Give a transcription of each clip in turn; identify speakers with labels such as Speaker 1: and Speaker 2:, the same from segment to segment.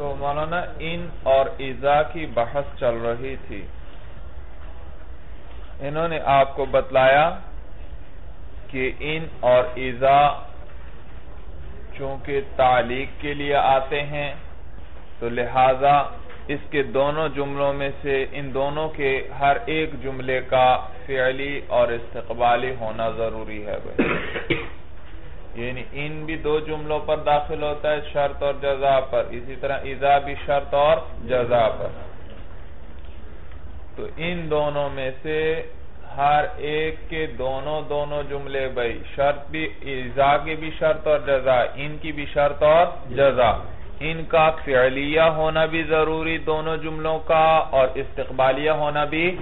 Speaker 1: تو مولانا ان اور ایزا کی بحث چل رہی تھی۔ انہوں نے آپ کو بتلایا کہ ان اور ایزا چونکہ تعلیق کے لیے آتے ہیں، تو لہذا اس کے دونوں جملوں میں سے ان دونوں کے ہر ایک جملے کا فعلی اور استقبالی ہونا ضروری ہے۔ یعنی ان بھی دو جملوں پر داخل ہوتا ہے، شرط اور جزا پر۔ اسی طرح ایزا بھی شرط اور جزا پر۔ تو ان دونوں میں سے ہر ایک کے دونوں دونوں جملے بھائی، شرط بھی ایزا کی بھی شرط اور جزا، ان کی بھی شرط اور جزا۔ ان کا فعلیہ ہونا بھی ضروری دونوں جملوں کا اور استقبالیہ ہونا بھی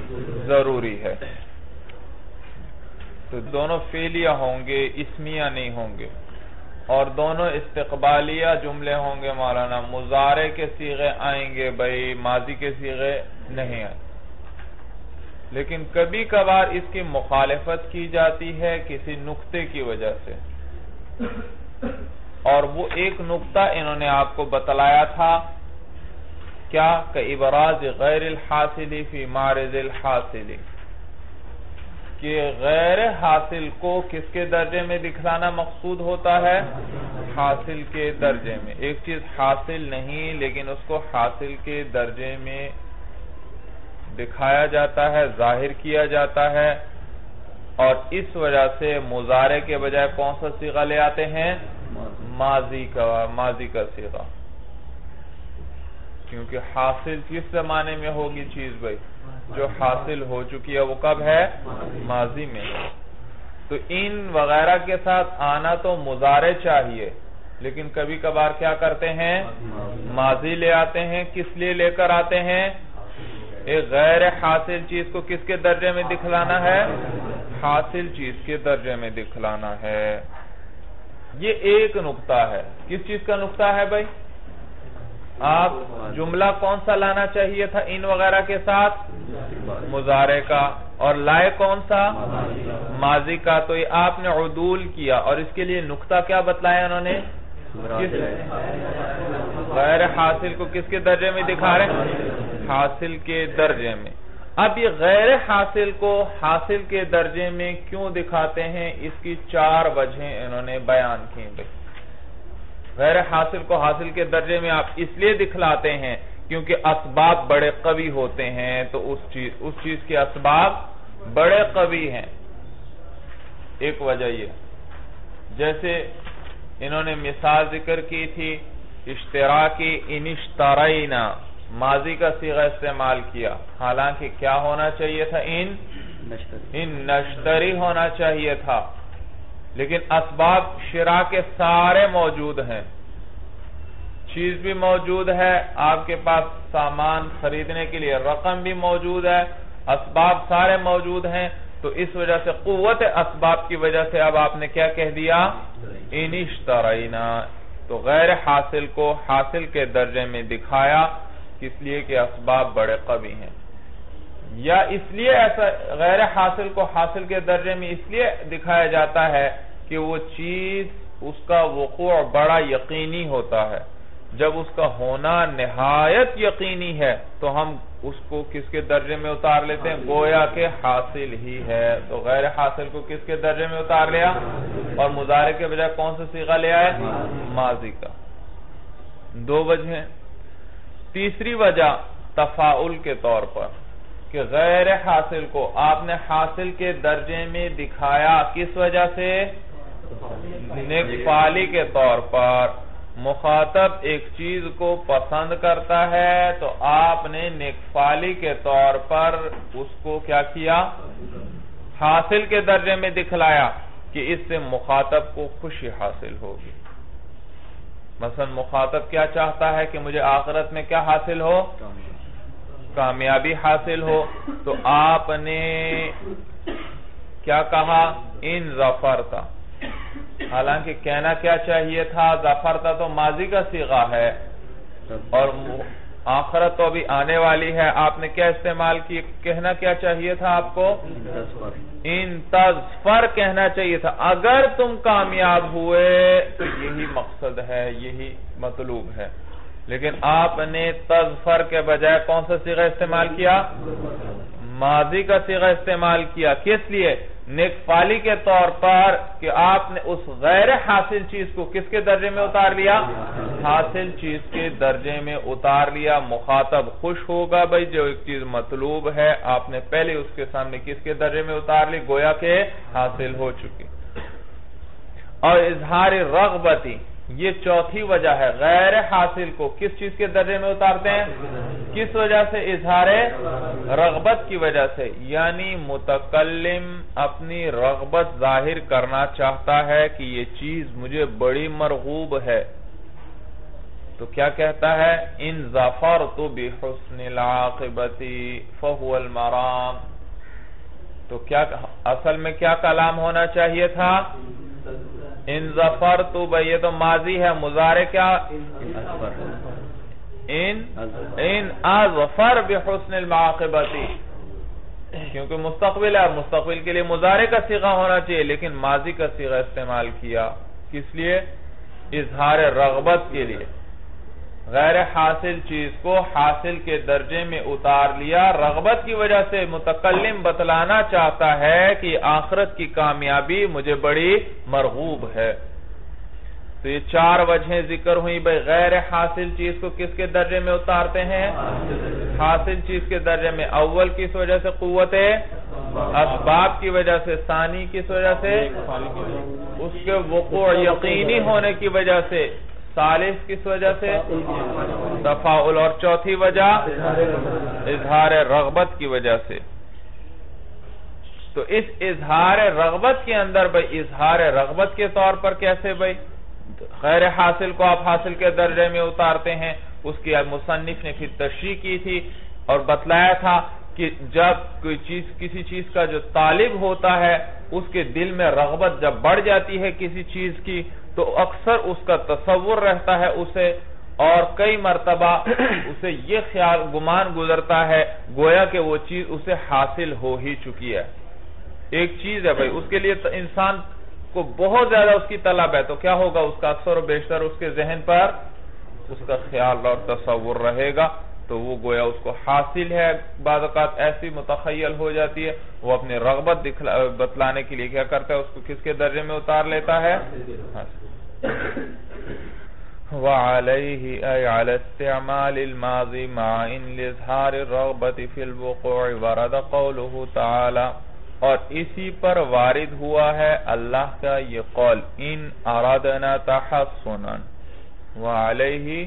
Speaker 1: ضروری ہے۔ تو دونوں فعلیہ ہوں گے، اسمیہ نہیں ہوں گے۔ اور دونوں استقبالیہ جملے ہوں گے مولانا مزارے کے سیغے آئیں گے بھائی، ماضی کے سیغے نہیں آئیں۔ لیکن کبھی کبھار اس کی مخالفت کی جاتی ہے کسی نقطے کی وجہ سے۔ اور وہ ایک نقطہ انہوں نے آپ کو بتلایا تھا، کیا؟ کہ ابراز غیر الحاصلی فی مارز الحاصلی۔ کہ غیر حاصل کو کس کے درجے میں دکھلانا مقصود ہوتا ہے؟ حاصل کے درجے میں۔ ایک چیز حاصل نہیں، لیکن اس کو حاصل کے درجے میں دکھایا جاتا ہے، ظاہر کیا جاتا ہے۔ اور اس وجہ سے مزارے کے بجائے کون سا سیغہ لے آتے ہیں؟ ماضی کا ماضی کا سیغہ کیونکہ حاصل کس زمانے میں ہوگی چیز بھائی؟ جو حاصل ہو چکی ہے وہ کب ہے؟ ماضی میں۔ تو ان وغیرہ کے ساتھ آنا تو مزارے چاہیے، لیکن کبھی کبھار کیا کرتے ہیں؟ ماضی لے آتے ہیں۔ کس لیے لے کر آتے ہیں؟ ایک غیر حاصل چیز کو کس کے درجے میں دکھلانا ہے؟ حاصل چیز کے درجے میں دکھلانا ہے۔ یہ ایک نقطہ ہے۔ کس چیز کا نقطہ ہے بھائی؟ آپ جملہ کون سا لانا چاہیے تھا ان وغیرہ کے ساتھ؟ مزارے کا۔ اور لائے کون سا؟ ماضی کا۔ تو یہ آپ نے عدول کیا۔ اور اس کے لیے نقطہ کیا بتلایا انہوں نے؟ غیر حاصل کو کس کے درجے میں دکھا رہے ہیں؟ حاصل کے درجے میں۔ اب یہ غیر حاصل کو حاصل کے درجے میں کیوں دکھاتے ہیں؟ اس کی چار وجہیں انہوں نے بیان کی غیر حاصل کو حاصل کے درجے میں آپ اس لیے دکھلاتے ہیں کیونکہ اسباب بڑے قوی ہوتے ہیں تو اس چیز اس چیز کے اسباب بڑے قوی ہیں۔ ایک وجہ یہ۔ جیسے انہوں نے مثال ذکر کی تھی اشتراکی انشترائینا ماضی کا سیغہ استعمال کیا۔ حالانکہ کیا ہونا چاہیے تھا؟ ان ان نشتری ہونا چاہیے تھا۔ لیکن اسباب شراء کے سارے موجود ہیں۔ چیز بھی موجود ہے، آپ کے پاس سامان خریدنے کے لیے رقم بھی موجود ہے، اسباب سارے موجود ہیں۔ تو اس وجہ سے قوت اسباب کی وجہ سے اب آپ نے کیا کہہ دیا؟ انشترائینا تو غیر حاصل کو حاصل کے درجے میں دکھایا کس لیے کہ اسباب بڑے قوی ہیں۔ یا اس لیے ایسا غیر حاصل کو حاصل کے درجے میں اس لیے دکھایا جاتا ہے کہ وہ چیز اس کا وقوع بڑا یقینی ہوتا ہے۔ جب اس کا ہونا نہایت یقینی ہے تو ہم اس کو کس کے درجے میں اتار لیتے ہیں؟ گویا کہ حاصل ہی ہے۔ تو غیر حاصل کو کس کے درجے میں اتار لیا؟ اور مظاہرے کے بجائے کون سا سیغہ لیا ہے ماضی کا۔ دو وجہ تیسری وجہ تفاعل کے طور پر کہ غیر حاصل کو آپ نے حاصل کے درجے میں دکھایا کس وجہ سے؟ نکفالی کے طور پر مخاطب ایک چیز کو پسند کرتا ہے تو آپ نے نکفالی کے طور پر اس کو کیا کیا؟ حاصل کے درجے میں دکھلایا کہ اس سے مخاطب کو خوشی حاصل ہوگی۔ مثلا مخاطب کیا چاہتا ہے کہ مجھے آخرت میں کیا حاصل ہو؟ کامیابی حاصل ہو۔ تو آپ نے کیا کہا؟ ان ظفر تھا حالانکہ کہنا کیا چاہیے تھا ظفر تو ماضی کا سیغہ ہے اور آخرت تو ابھی آنے والی ہے۔ آپ نے کیا استعمال کی؟ کہنا کیا چاہیے تھا آپ کو؟ ان کہنا چاہیے تھا۔ اگر تم کامیاب ہوئے تو یہی مقصد ہے، یہی مطلوب ہے۔ لیکن آپ نے تظفر کے بجائے کون سا سیغہ استعمال کیا؟ ماضی کا سیغہ استعمال کیا۔ کس لیے؟ نیکفالی کے طور پر کہ آپ نے اس غیر حاصل چیز کو کس کے درجے میں اتار لیا؟ حاصل چیز کے درجے میں اتار لیا۔ مخاطب خوش ہوگا بھائی، جو ایک چیز مطلوب ہے، آپ نے پہلے اس کے سامنے کس کے درجے میں اتار لی؟ گویا کہ حاصل ہو چکی۔ اور اظہار رغبتی۔ یہ چوتھی وجہ ہے غیر حاصل کو کس چیز کے درجے میں اتارتے ہیں؟ کس وجہ سے؟ اظہار رغبت کی وجہ سے یعنی متکلم اپنی رغبت ظاہر کرنا چاہتا ہے کہ یہ چیز مجھے بڑی مرغوب ہے۔ تو کیا کہتا ہے؟ ان ظفر تو بحسن العاقبتی فہو المرام۔ تو کیا اصل میں کیا کلام ہونا چاہیے تھا؟ ان ظفر تو بھئی یہ تو ماضی ہے مزارے کیا؟ ان ان ظفر بحسن المعاقبتی کیونکہ مستقبل ہے، مستقبل کے لیے مزارے کا سیغہ ہونا چاہیے، لیکن ماضی کا سیغہ استعمال کیا۔ کس لیے؟ اظہار رغبت کے لیے۔ غیر حاصل چیز کو حاصل کے درجے میں اتار لیا۔ رغبت کی وجہ سے متقلم بتلانا چاہتا ہے کہ آخرت کی کامیابی مجھے بڑی مرغوب ہے۔ تو یہ چار وجہیں ذکر ہوئی بھئی غیر حاصل چیز کو کس کے درجے میں اتارتے ہیں؟ حاصل چیز کے درجے میں اول کس وجہ سے قوت اسباب کی وجہ سے، ثانی کس وجہ سے؟ اس کے وقوع یقینی ہونے کی وجہ سے۔ ثالث کس وجہ سے؟ تفاعل اور چوتھی وجہ؟ اظہار رغبت۔ کی وجہ سے۔ تو اس اظہار رغبت کے اندر بھئی اظہار رغبت کے طور پر کیسے بھئی غیر حاصل کو آپ حاصل کے درجے میں اتارتے ہیں۔ اس کی مصنف نے پھر تشریح کی تھی اور بتلایا تھا کہ جب کوئی چیز کسی چیز کا جو طالب ہوتا ہے اس کے دل میں رغبت جب بڑھ جاتی ہے کسی چیز کی تو اکثر اس کا تصور رہتا ہے اسے اور کئی مرتبہ اسے یہ خیال گمان گزرتا ہے گویا کہ وہ چیز اسے حاصل ہو ہی چکی ہے۔ ایک چیز ہے بھائی اس کے لیے انسان کو بہت زیادہ اس کی طلب ہے تو کیا ہوگا؟ اس کا اکثر و بیشتر اس کے ذہن پر اس کا خیال اور تصور رہے گا تو وہ گویا اس کو حاصل ہے۔ بعض اوقات ایسی متخیل ہو جاتی ہے وہ اپنی رغبت بتلانے کے لیے کیا کرتا ہے اس کو کس کے درجے میں اتار لیتا ہے؟ وعليه أي على استعمال الماضي مع إن لإظهار الرغبة في الوقوع ورد قوله تعالى اور اسی پر وارد ہوا ہے اللہ کا یہ قول ان ارادنا تحسنا وعلیہ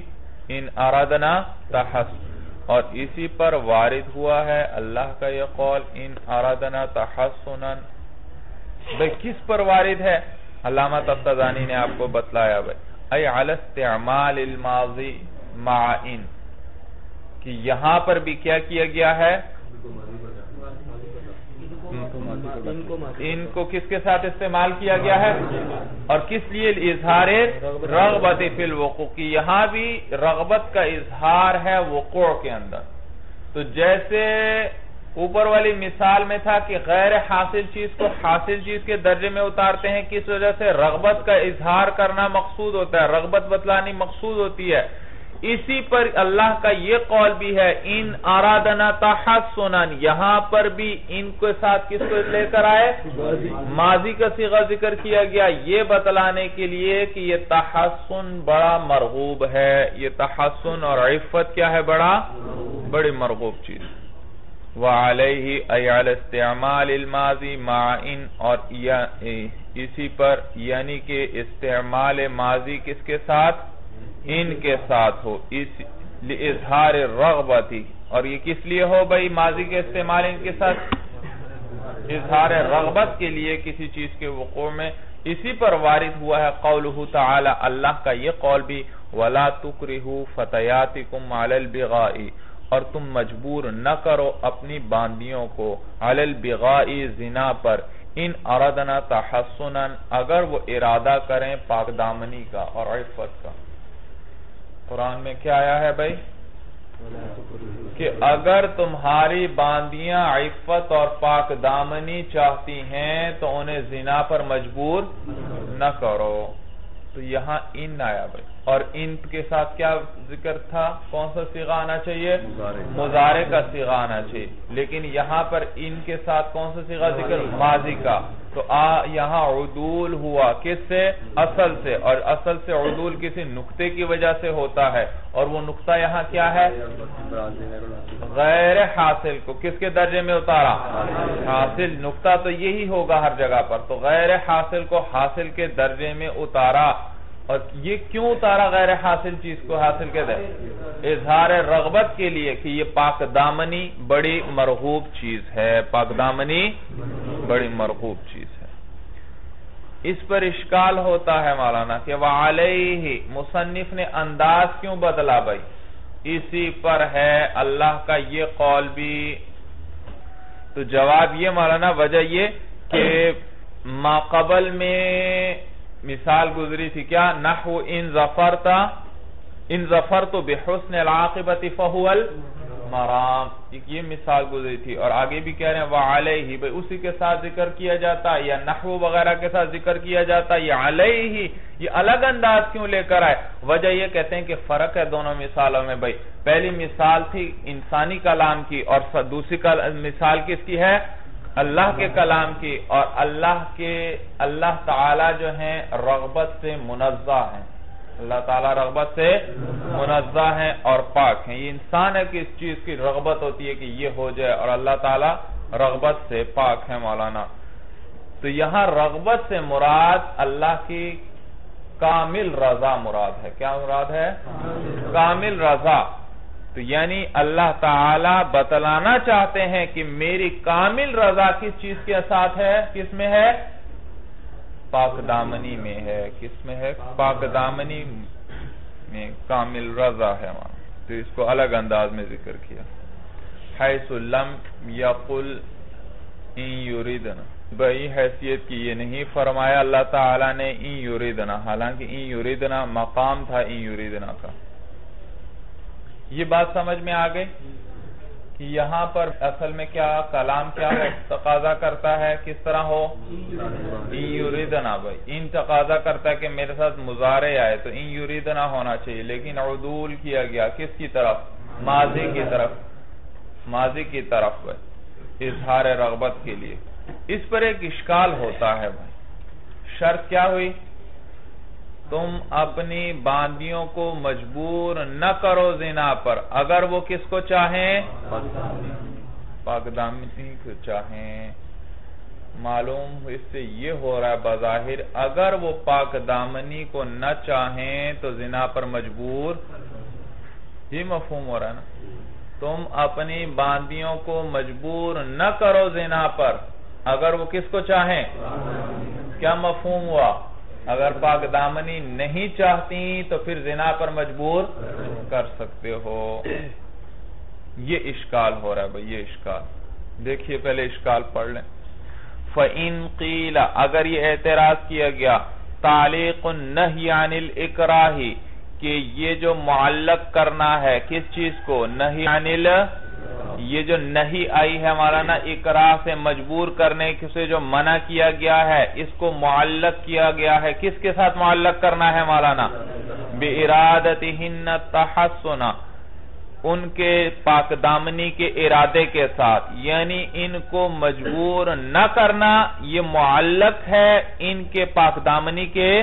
Speaker 1: ان ارادنا تحسنا اور اسی پر وارد ہوا ہے اللہ کا یہ قول ان ارادنا تحسنا بھئی کس پر وارد ہے؟ علامہ تفتزانی نے آپ کو بتلایا بھئی ای علی استعمال الماضی معین۔ کہ یہاں پر بھی کیا کیا گیا ہے؟ ان کو کس کے ساتھ استعمال کیا گیا ہے؟ اور کس لیے اظہار رغبت فی الوقوع؟ کی یہاں بھی رغبت کا اظہار ہے وقوع کے اندر۔ تو جیسے اوپر والی مثال میں تھا کہ غیر حاصل چیز کو حاصل چیز کے درجے میں اتارتے ہیں، کس وجہ سے؟ رغبت کا اظہار کرنا مقصود ہوتا ہے، رغبت بتلانی مقصود ہوتی ہے۔ اسی پر اللہ کا یہ قول بھی ہے، ان ارادنا تحسنن یہاں پر بھی ان کے ساتھ کس کو لے کر آئے؟ ماضی کا صیغہ ذکر کیا گیا۔ یہ بتلانے کے لیے کہ یہ تحسن بڑا مرغوب ہے۔ یہ تحسن اور عفت کیا ہے؟ بڑا، بڑی مرغوب چیز۔ وعلیہ ای علی استعمال الماضی معین اور اسی پر یعنی کہ استعمال ماضی کس کے ساتھ؟ ان کے ساتھ ہو۔ اظہار رغبتی اور یہ کس لیے ہو بھئی ماضی کے استعمال ان کے ساتھ؟ اظہار رغبت کے لیے کسی چیز کے وقوع میں۔ اسی پر وارد ہوا ہے قولہ تعالی، اللہ کا یہ قول بھی، وَلَا تُكْرِهُ فَتَيَاتِكُمْ عَلَى الْبِغَائِ اور تم مجبور نہ کرو اپنی باندیوں کو۔ علی البغائی زنا پر۔ ان اردنا تحسنا۔ اگر وہ ارادہ کریں پاک دامنی کا اور عفت کا۔ قرآن میں کیا آیا ہے بھائی؟ کہ اگر تمہاری باندیاں عفت اور پاک دامنی چاہتی ہیں تو انہیں زنا پر مجبور نہ کرو۔ تو یہاں ان آیا بھائی۔ اور ان کے ساتھ کیا ذکر تھا؟ کون سا سیغہ آنا چاہیے؟ مزارے کا سیغہ آنا چاہیے۔ لیکن یہاں پر ان کے ساتھ کون سا سیغہ ذکر؟ ماضی کا۔ تو یہاں عدول ہوا کس سے؟ اصل سے۔ اور اصل سے عدول کسی نقطے کی وجہ سے ہوتا ہے۔ اور وہ نقطہ یہاں کیا ہے؟ غیر حاصل کو۔ کس کے درجے میں اتارا؟ حاصل۔ نقطہ تو یہی ہوگا ہر جگہ پر۔ تو غیر حاصل کو حاصل کے درجے میں اتارا۔ اور یہ کیوں اتارا غیر حاصل چیز کو حاصل کے دے؟ اظہار رغبت کے لیے کہ یہ پاک دامنی بڑی مرغوب چیز ہے۔ پاک دامنی بڑی مرغوب چیز ہے۔ اس پر اشکال ہوتا ہے مولانا کہ وعلیہ مصنف نے انداز کیوں بدلا بھائی؟ اسی پر ہے اللہ کا یہ قول بھی۔ تو جواب یہ مولانا وجہ یہ کہ ما قبل میں مثال گزری تھی کیا؟ نحو ان ظفرتا ان ظفرتو بحسن العاقبت فہو المرام یہ مثال گزری تھی۔ اور آگے بھی کہہ رہے ہیں، وعلیہ بھئی اسی کے ساتھ ذکر کیا جاتا، یا نحو وغیرہ کے ساتھ ذکر کیا جاتا، یا علیہ۔ یہ الگ انداز کیوں لے کر آئے؟ وجہ یہ کہتے ہیں کہ فرق ہے دونوں مثالوں میں بھئی پہلی مثال تھی انسانی کلام کی، اور دوسری مثال کس کی ہے؟ اللہ کے کلام کی۔ اور اللہ کے اللہ تعالی جو ہیں، رغبت سے منزہ ہیں۔ اللہ تعالیٰ رغبت سے منزہ ہیں اور پاک ہیں۔ یہ انسان ہے کہ اس چیز کی رغبت ہوتی ہے کہ یہ ہو جائے اور اللہ تعالیٰ رغبت سے پاک ہے مولانا۔ تو یہاں رغبت سے مراد اللہ کی کامل رضا مراد ہے۔ کیا مراد ہے؟ کامل رضا۔ تو یعنی اللہ تعالی بتلانا چاہتے ہیں کہ میری کامل رضا کس چیز کے ساتھ ہے؟ کس میں ہے؟ پاک دامنی میں ہے، کس میں ہے؟ پاک دامنی میں کامل رضا ہے وہاں۔ تو اس کو الگ انداز میں ذکر کیا۔ حیث لم یقل این یوریدنا بئی حیثیت کی یہ نہیں، فرمایا اللہ تعالی نے این یوریدنا حالانکہ این یوریدنا مقام تھا این یوریدنا کا۔ یہ بات سمجھ میں آگئی کہ یہاں پر اصل میں کیا کلام کیا ہے، تقاضا کرتا ہے، کس طرح ہو؟ این یوریدنا بھائی۔ ان تقاضا کرتا ہے کہ میرے ساتھ مزارے آئے، تو این یوریدنا ہونا چاہیے۔ لیکن عدول کیا گیا؟ کس کی طرف؟ ماضی کی طرف۔ ماضی کی طرف، بھائی۔ اظہار رغبت کے لیے۔ اس پر ایک اشکال ہوتا ہے، بھائی۔ شرط کیا ہوئی؟ تم اپنی باندیوں کو مجبور نہ کرو زنا پر۔ اگر وہ کس کو چاہیں؟ پاک دامنی کو چاہیں۔ معلوم اس سے یہ ہو رہا ہے بظاہر، اگر وہ پاک دامنی کو نہ چاہیں تو زنا پر مجبور۔ یہ مفہوم ہو رہا ہے نا۔ تم اپنی باندیوں کو مجبور نہ کرو زنا پر۔ اگر وہ کس کو چاہیں؟ کیا مفہوم ہوا؟ اگر پاک دامنی نہیں چاہتی تو پھر زنا پر مجبور کر سکتے ہو۔ یہ اشکال ہو رہا ہے بھئی یہ اشکال۔ دیکھیے پہلے اشکال پڑھ لیں۔ فَإِن قِيلَ، اگر یہ اعتراض کیا گیا، تعلیق النہی عن الاکراہی کہ یہ جو معلق کرنا ہے، کس چیز کو؟ نہی عن الاکراہی یہ جو نہیں آئی ہے مولانا اقراء سے مجبور کرنے سے جو منع کیا گیا ہے، اس کو معلق کیا گیا ہے۔ کس کے ساتھ معلق کرنا ہے مولانا؟ بے تحسنا، ان کے پاک دامنی کے ارادے کے ساتھ۔ یعنی ان کو مجبور نہ کرنا، یہ معلق ہے ان کے پاک دامنی کے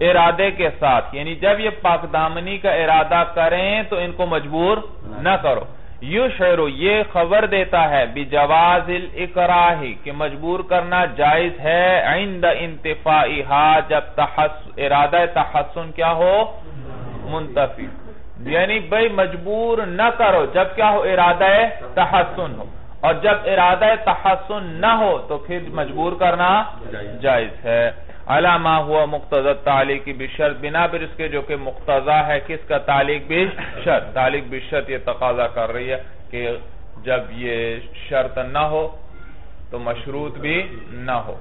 Speaker 1: ارادے کے ساتھ۔ یعنی جب یہ پاک دامنی کا ارادہ کریں تو ان کو مجبور نہ کرو۔ یشعر، یہ خبر دیتا ہے، بجواز الاکراہی کہ مجبور کرنا جائز ہے، عند انتفائیہا جب ارادہ تحسن کیا ہو؟ منتفی۔ یعنی بھئی مجبور نہ کرو، جب کیا ہو؟ ارادہ تحسن ہو۔ اور جب ارادہ تحسن نہ ہو، تو پھر مجبور کرنا جائز ہے۔ علامہ ہوا مقتضی تعلیق کی بشرط بنا پر اس کے جو کہ مقتضی ہے، کس کا تعلیق بشرط تعلیق بشرط یہ تقاضا کر رہی ہے کہ جب یہ شرط نہ ہو تو مشروط بھی نہ ہو۔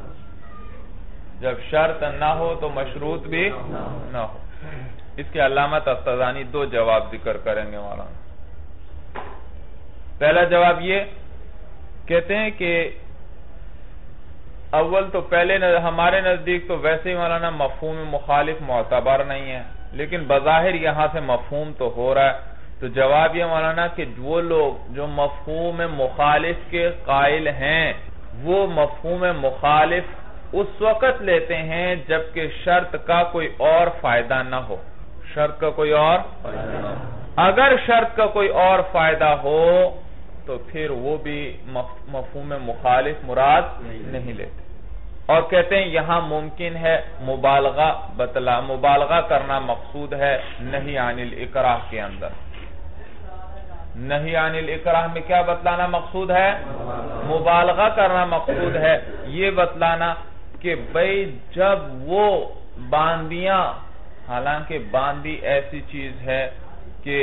Speaker 1: جب شرط نہ ہو تو مشروط بھی نہ ہو۔ اس کے علامت استدانی دو جواب ذکر کریں گے مولانا۔ پہلا جواب یہ کہتے ہیں کہ اول تو پہلے ہمارے نزدیک تو ویسے ہی مولانا مفہوم مخالف معتبر نہیں ہے لیکن بظاہر یہاں سے مفہوم تو ہو رہا ہے۔ تو جواب یہ مولانا کہ وہ لوگ جو مفہوم مخالف کے قائل ہیں، وہ مفہوم مخالف اس وقت لیتے ہیں جبکہ شرط کا کوئی اور فائدہ نہ ہو۔ شرط کا کوئی اور اگر شرط کا کوئی اور فائدہ ہو تو پھر وہ بھی مفہوم مخالف مراد نہیں لیتے. اور کہتے ہیں یہاں ممکن ہے مبالغہ بطلا مبالغہ کرنا مقصود ہے نہیں عن الاقراہ کے اندر. نہیں عن الاقراہ میں کیا بتلانا مقصود ہے؟ مبالغہ کرنا مقصود ہے. یہ بتلانا کہ بھئی جب وہ باندیاں حالانکہ باندی ایسی چیز ہے کہ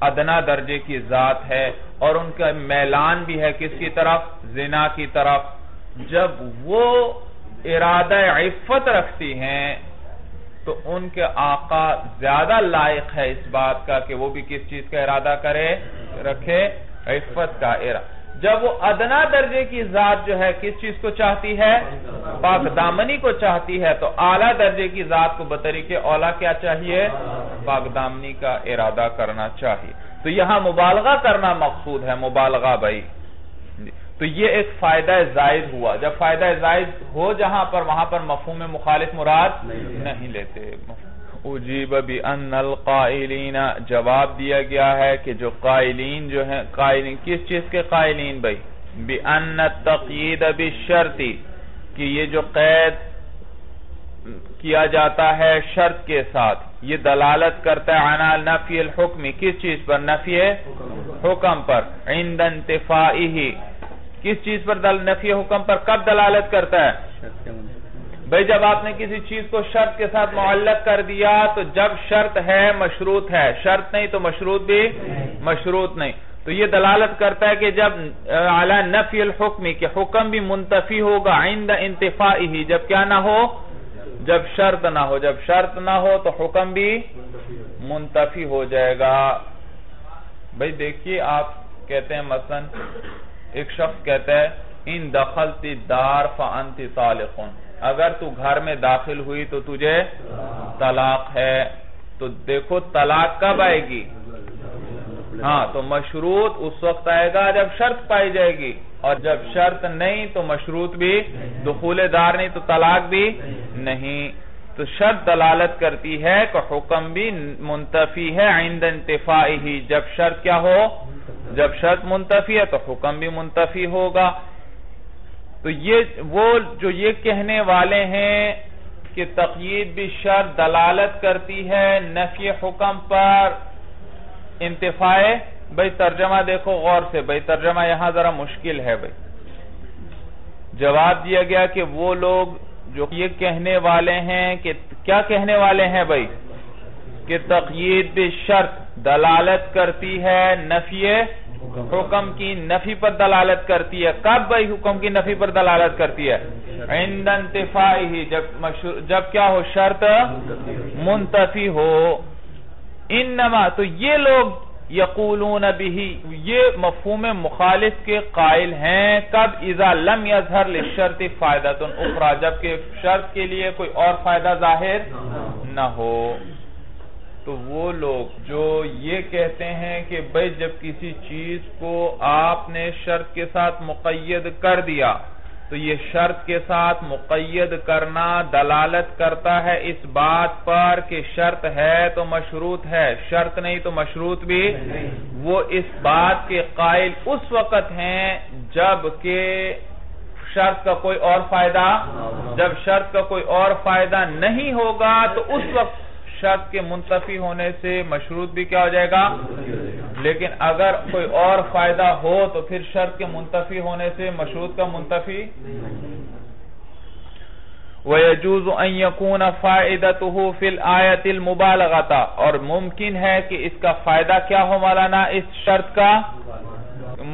Speaker 1: ادنا درجے کی ذات ہے اور ان کا میلان بھی ہے کس کی طرف؟ زنا کی طرف۔ جب وہ ارادہ عفت رکھتی ہیں، تو ان کے آقا زیادہ لائق ہے اس بات کا کہ وہ بھی کس چیز کا ارادہ کرے؟ رکھے عفت کا ارادہ۔ جب وہ ادنا درجے کی ذات جو ہے کس چیز کو چاہتی ہے؟ پاک دامنی کو چاہتی ہے، تو اعلیٰ درجے کی ذات کو بطریق اولا کیا چاہیے؟ پاک دامنی کا ارادہ کرنا چاہیے۔ تو یہاں مبالغہ کرنا مقصود ہے، مبالغہ بھائی۔ تو یہ ایک فائدہ زائد ہوا۔ جب فائدہ زائد ہو جہاں پر، وہاں پر مفہوم مخالف مراد نہیں لیتے۔ اجیب بی ان القائلین، جواب دیا گیا ہے کہ جو قائلین جو ہیں، قائلین، کس چیز کے قائلین بھائی؟ بی ان تقید بالشرطی کہ یہ جو قید کیا جاتا ہے شرط کے ساتھ۔ یہ دلالت کرتا ہے عنا نفی الحکم، کس چیز پر؟ نفی حکم پر۔ عند انتفائی کس چیز پر نفی حکم پر کب دلالت کرتا ہے؟ بھئی جب آپ نے کسی چیز کو شرط کے ساتھ معلق کر دیا تو جب شرط ہے مشروط ہے شرط نہیں تو مشروط بھی مشروط نہیں۔ تو یہ دلالت کرتا ہے کہ جب اعلی نفی الحکمی کہ حکم بھی منتفی ہوگا عند انتفائی جب کیا نہ ہو؟ جب شرط نہ ہو۔ جب شرط نہ ہو تو حکم بھی منتفی ہو جائے گا۔ بھئی دیکھیے آپ کہتے ہیں مثلا ایک شخص کہتا ہے، ان دخلتی دار فانتی طالقن اگر تو گھر میں داخل ہوئی تو تجھے طلاق ہے۔ تو دیکھو طلاق کب آئے گی؟ ہاں تو مشروط اس وقت آئے گا جب شرط پائی جائے گی۔ اور جب شرط نہیں تو مشروط بھی دخول دار نہیں، تو طلاق بھی نہیں۔ تو شرط دلالت کرتی ہے کہ حکم بھی منتفی ہے عند انتفائی ہی جب شرط کیا ہو؟ جب شرط منتفی ہے تو حکم بھی منتفی ہوگا. تو یہ وہ جو یہ کہنے والے ہیں کہ تقیید بھی شرط دلالت کرتی ہے نفی حکم پر انتفاع. بھئی ترجمہ دیکھو غور سے. بھئی ترجمہ یہاں ذرا مشکل ہے بھئی جواب دیا گیا کہ وہ لوگ جو یہ کہنے والے ہیں کہ کیا کہنے والے ہیں بھئی کہ تقیید بھی شرط دلالت کرتی ہے نفی حکم کی، نفی پر دلالت کرتی ہے۔ کب بھائی حکم کی، نفی پر دلالت کرتی ہے؟ عند انتفائی جب کیا ہو، شرط منتفی ہو۔ انما، تو یہ لوگ یقولون بھی یہ مفہوم مخالف کے قائل ہیں۔ کب اذا لم یظہر لشرط فائدہ اخرى، جبکہ شرط کے لیے کوئی اور فائدہ ظاہر نہ ہو۔ تو وہ لوگ جو یہ کہتے ہیں کہ بھئی جب کسی چیز کو آپ نے شرط کے ساتھ مقید کر دیا تو یہ شرط کے ساتھ مقید کرنا دلالت کرتا ہے اس بات پر کہ شرط ہے تو مشروط ہے، شرط نہیں تو مشروط بھی وہ اس بات کے قائل اس وقت ہیں جبکہ شرط کا کوئی اور فائدہ، جب شرط کا کوئی اور فائدہ نہیں ہوگا تو اس وقت شرط کے منتفی ہونے سے مشروط بھی کیا ہو جائے گا؟ لیکن اگر کوئی اور فائدہ ہو تو پھر شرط کے منتفی ہونے سے مشروط کا منتفی وَيَجُوزُ أَن يَكُونَ فَائِدَتُهُ فِي الْآيَةِ الْمُبَالَغَةَ اور ممکن ہے کہ اس کا فائدہ کیا ہو مولانا اس شرط کا؟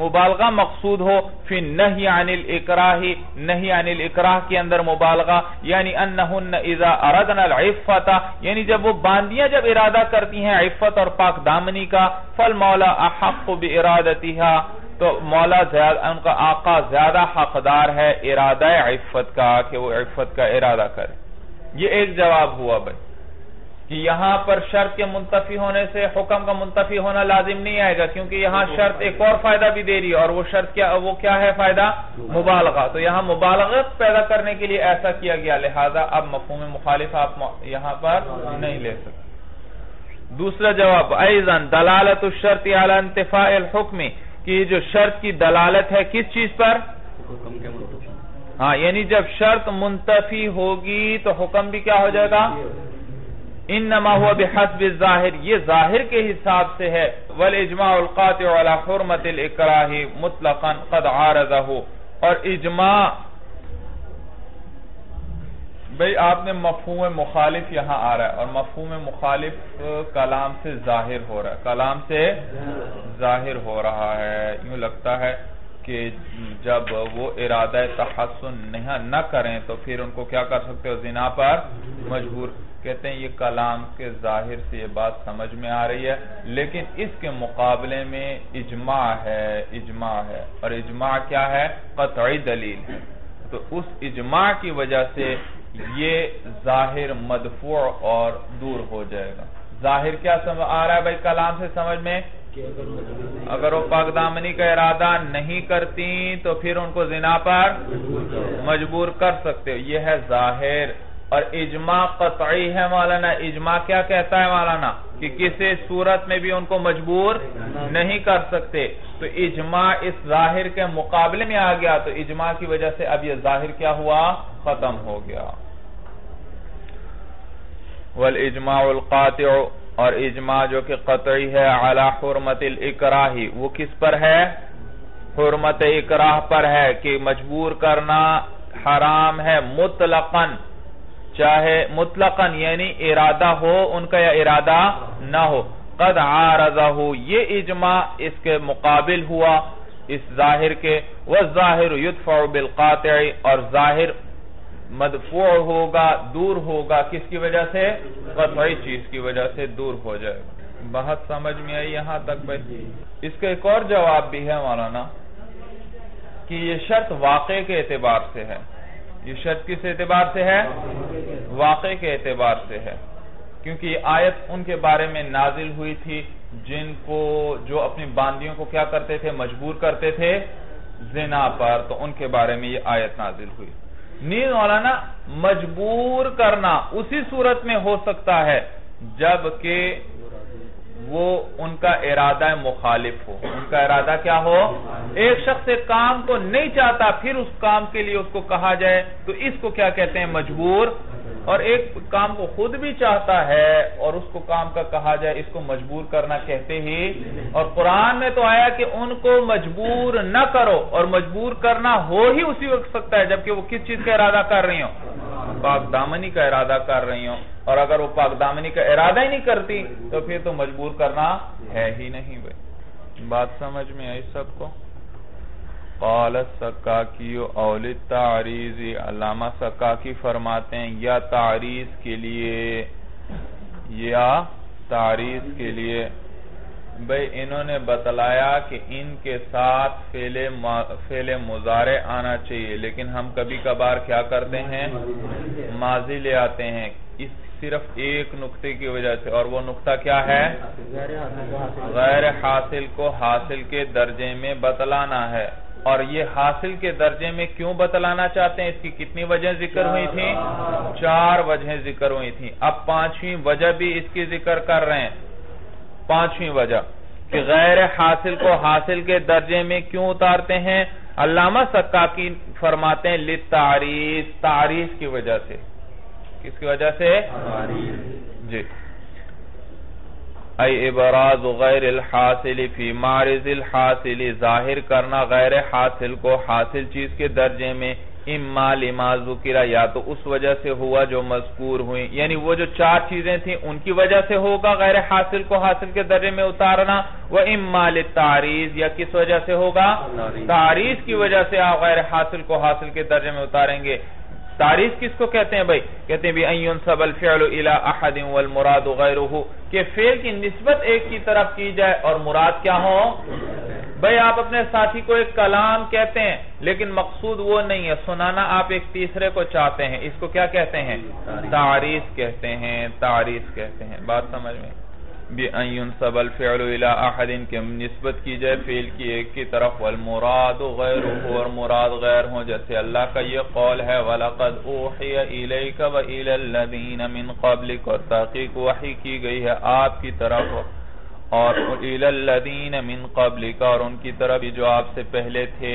Speaker 1: مبالغہ مقصود ہو، فی نہی عن الاکراہ، نہی عن الاکراہ کے اندر مبالغہ یعنی انہن اذا اردنا العفت یعنی جب وہ باندیاں جب ارادہ کرتی ہیں عفت اور پاک دامنی کا، فالمولا احق بارادتها تو مولا ان کا آقا زیادہ حقدار ہے ارادہ عفت کا، کہ وہ عفت کا ارادہ کرے۔ یہ ایک جواب ہوا بھائی۔ کہ یہاں پر شرط کے منتفی ہونے سے حکم کا منتفی ہونا لازم نہیں آئے گا کیونکہ یہاں شرط ایک اور فائدہ بھی دے رہی ہے اور وہ شرط کیا وہ کیا ہے فائدہ؟ مبالغہ۔ تو یہاں مبالغت پیدا کرنے کے لیے ایسا کیا گیا لہذا اب مفہوم مخالف آپ یہاں پر نہیں لے سکتے۔ دوسرا جواب ایزن دلالت الشرط علی انتفاع الحکم کی جو شرط کی دلالت ہے کس چیز پر؟ ہاں یعنی جب شرط منتفی ہوگی تو حکم بھی کیا ہو جائے گا؟ انما هو بحسب الظاہر، یہ ظاہر کے حساب سے ہے۔ والاجماع القاطع على حرمت الاکراہ مطلقا قد عارضه۔ اور اجماع، بھئی آپ نے مفہوم مخالف یہاں آ رہا ہے۔ اور مفہوم مخالف کلام سے ظاہر ہو رہا ہے۔ کلام سے ظاہر ہو رہا ہے۔ یوں لگتا ہے کہ جب وہ ارادہ تحسن نہ کریں تو پھر ان کو کیا کر سکتے ہو؟ زنا پر مجبور۔ کہتے ہیں یہ کلام کے ظاہر سے یہ بات سمجھ میں آ رہی ہے، لیکن اس کے مقابلے میں اجماع ہے اجماع ہے۔ اور اجماع کیا ہے؟ قطعی دلیل ہے۔ تو اس اجماع کی وجہ سے یہ ظاہر مدفوع اور دور ہو جائے گا۔ ظاہر کیا آ رہا ہے بھائی کلام سے سمجھ میں؟ اگر وہ پاک دامنی کا ارادہ نہیں کرتی تو پھر ان کو زنا پر مجبور کر سکتے یہ ہے ظاہر۔ اور اجماع قطعی ہے مولانا۔ اجماع کیا کہتا ہے مولانا؟ کہ کسی صورت میں بھی ان کو مجبور نہیں کر سکتے۔ تو اجماع اس ظاہر کے مقابلے میں آ گیا۔ تو اجماع کی وجہ سے اب یہ ظاہر کیا ہوا؟ ختم ہو گیا۔ والاجماع القاطع، اور اجماع جو کہ قطعی ہے، علی حرمت الاکراہی وہ کس پر ہے؟ حرمت اکراہ پر ہے کہ مجبور کرنا حرام ہے، مطلقاً۔ چاہے مطلقاً یعنی ارادہ ہو ان کا یا ارادہ نہ ہو۔ قد عارضہ یہ اجماع اس کے مقابل ہوا، اس ظاہر کے۔ والظاہر يدفع بالقاطع، اور ظاہر مدفوع ہوگا، دور ہوگا۔ کس کی وجہ سے؟ قطعی چیز کی وجہ سے دور ہو جائے۔ گا بہت سمجھ میں آئی یہاں تک بھائی۔ اس کا ایک اور جواب بھی ہے مولانا، کہ یہ شرط واقع کے اعتبار سے ہے۔ یہ شرط کس اعتبار سے ہے؟ واقع کے اعتبار سے ہے۔ کیونکہ یہ آیت ان کے بارے میں نازل ہوئی تھی جن کو جو اپنی باندیوں کو کیا کرتے تھے؟ مجبور کرتے تھے زنا پر۔ تو ان کے بارے میں یہ آیت نازل ہوئی۔ نیز مولانا، مجبور کرنا اسی صورت میں ہو سکتا ہے جبکہ وہ ان کا ارادہ مخالف ہو۔ ان کا ارادہ کیا ہو؟ ایک شخص ایک کام کو نہیں چاہتا، پھر اس کام کے لیے اس کو کہا جائے، تو اس کو کیا کہتے ہیں؟ مجبور۔ اور ایک کام کو خود بھی چاہتا ہے اور اس کو کام کا کہا جائے، اس کو مجبور کرنا کہتے ہی اور قرآن میں تو آیا کہ ان کو مجبور نہ کرو، اور مجبور کرنا ہو ہی اسی وقت سکتا ہے، جبکہ وہ کس چیز کا ارادہ کر رہی ہوں؟ پاک دامنی کا ارادہ کر رہی ہوں۔ اور اگر وہ پاک دامنی کا ارادہ ہی نہیں کرتی، تو پھر تو مجبور کرنا ہے ہی نہیں بھائی۔ بات سمجھ میں آئی سب کو؟ قال سکاکی اول تعریضی علامہ سکاکی فرماتے ہیں، یا تعریض کے لیے، یا تعریض کے لیے۔ بھئی انہوں نے بتلایا کہ ان کے ساتھ فیل مزارے آنا چاہیے، لیکن ہم کبھی کبھار کیا کرتے ہیں؟ ماضی لے آتے ہیں۔ اس صرف ایک نقطے کی وجہ سے، اور وہ نقطہ کیا ہے؟ غیر حاصل کو حاصل کے درجے میں بتلانا ہے۔ اور یہ حاصل کے درجے میں کیوں بتلانا چاہتے ہیں؟ اس کی کتنی وجہ ذکر ہوئی تھی چار وجہ ذکر ہوئی تھی اب پانچویں وجہ بھی اس کی ذکر کر رہے ہیں۔ پانچویں وجہ کہ غیر حاصل کو حاصل کے درجے میں کیوں اتارتے ہیں؟ علامہ سکاکی فرماتے ہیں لتعریض تعریض کی وجہ سے۔ کس کی وجہ سے؟ جی۔ ای ابراز غیر الحاصل فی معرض الحاصل ظاہر کرنا غیر حاصل کو حاصل چیز کے درجے میں اما لما ذکرہ یا تو اس وجہ سے ہوا جو مذکور ہوئی۔ یعنی وہ جو چار چیزیں تھیں ان کی وجہ سے ہوگا غیر حاصل کو حاصل کے درجے میں اتارنا۔ وہ اما لتعریض یا کس وجہ سے ہوگا؟ تعریض کی وجہ سے آپ غیر حاصل کو حاصل کے درجے میں اتاریں گے۔ تعریف کس کو کہتے ہیں بھائی؟ کہتے ہیں بھی این سب الفعل الى احد والمراد غیرہ کہ فعل کی نسبت ایک کی طرف کی جائے اور مراد کیا ہو؟ بھئی آپ اپنے ساتھی کو ایک کلام کہتے ہیں، لیکن مقصود وہ نہیں ہے۔ سنانا آپ ایک تیسرے کو چاہتے ہیں۔ اس کو کیا کہتے ہیں؟ تعریف کہتے ہیں، تعریف کہتے ہیں۔ بات سمجھ میں؟ بِأَن يُنْصَبَ الْفِعْلُ إِلَىٰ أَحَدٍ کے نسبت کی جائے فیل کی ایک کی طرف، والمراد غیرہ، اور مراد غیر ہوں، جیسے اللہ کا یہ قول ہے، وَلَقَدْ أُوحِيَ إِلَيْكَ وَإِلَى الَّذِينَ مِن قَبْلِكَ اور تحقیق وحی کی گئی ہے آپ کی طرف، اور إِلَى الَّذِينَ مِن قَبْلِكَ اور ان کی طرف جو آپ سے پہلے تھے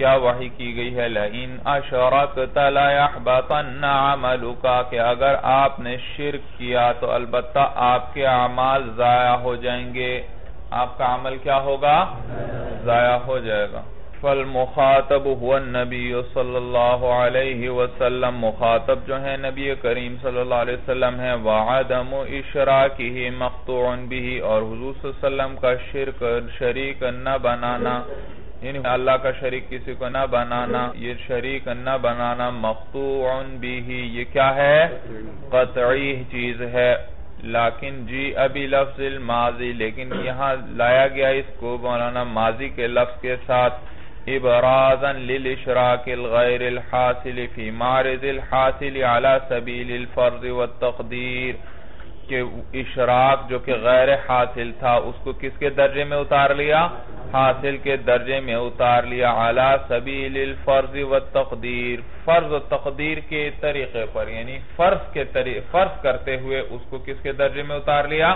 Speaker 1: کیا وحی کی گئی ہے؟ لَئِنْ أَشَرَكْتَ لَيَحْبَطَنَّ عَمَلُكَ کہ اگر آپ نے شرک کیا تو البتہ آپ کے اعمال ضائع ہو جائیں گے۔ آپ کا عمل کیا ہوگا؟ ضائع ہو جائے گا۔ فالمخاطب هو النبی صلی اللہ علیہ وسلم۔ مخاطب جو ہیں نبی کریم صلی اللہ علیہ وسلم ہیں۔ وعدم اشراکہ مقتوع بھی اور حضور صلی اللہ علیہ وسلم کا شرک شریک نہ بنانا۔ یعنی اللہ کا شریک کسی کو نہ بنانا، یہ شریک نہ بنانا مقتوع بھی یہ کیا ہے؟ قطعی چیز ہے۔ لیکن جی ابھی لفظ الماضی، لیکن یہاں لایا گیا اس کو مولانا ماضی کے لفظ کے ساتھ۔ ابرازا للاشراک الغیر الحاصل فی مارد الحاصل على سبیل الفرض والتقدیر۔ کہ اشراق جو کہ غیر حاصل تھا، اس کو کس کے درجے میں اتار لیا؟ حاصل کے درجے میں اتار لیا علا سبیل الفرض والتقدیر فرض و تقدیر کے طریقے پر یعنی فرض کے فرض کرتے ہوئے اس کو کس کے درجے میں اتار لیا؟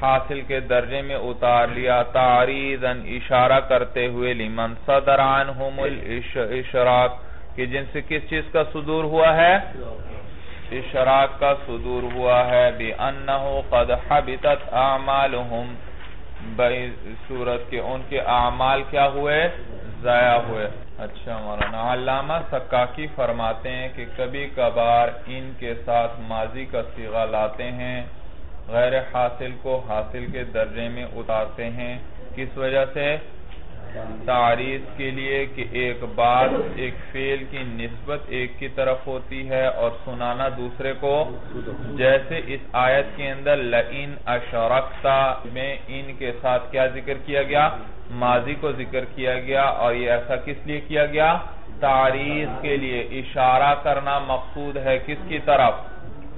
Speaker 1: حاصل کے درجے میں اتار لیا۔ تعریضا اشارہ کرتے ہوئے لمن صدر عنہم الاشراق، کہ جن سے کس چیز کا صدور ہوا ہے؟ اشراق کا صدور ہوا ہے، بِأَنَّهُ قَدْ حَبِتَتْ أَعْمَالُهُمْ۔ بھئی صورت کے ان کے اعمال کیا ہوئے؟ ضائع ہوئے۔ اچھا مولانا علامہ سکاکی فرماتے ہیں کہ کبھی کبھار ان کے ساتھ ماضی کا صیغہ لاتے ہیں، غیر حاصل کو حاصل کے درجے میں اتارتے ہیں۔ کس وجہ سے؟ تعریض کے لیے کہ ایک بات، ایک فیل کی نسبت ایک کی طرف ہوتی ہے اور سنانا دوسرے کو، جیسے اس آیت کے اندر لئن اشرکتا میں ان کے ساتھ کیا ذکر کیا گیا؟ ماضی کو ذکر کیا گیا اور یہ ایسا کس لیے کیا گیا؟ تعریض کے لیے اشارہ کرنا مقصود ہے کس کی طرف؟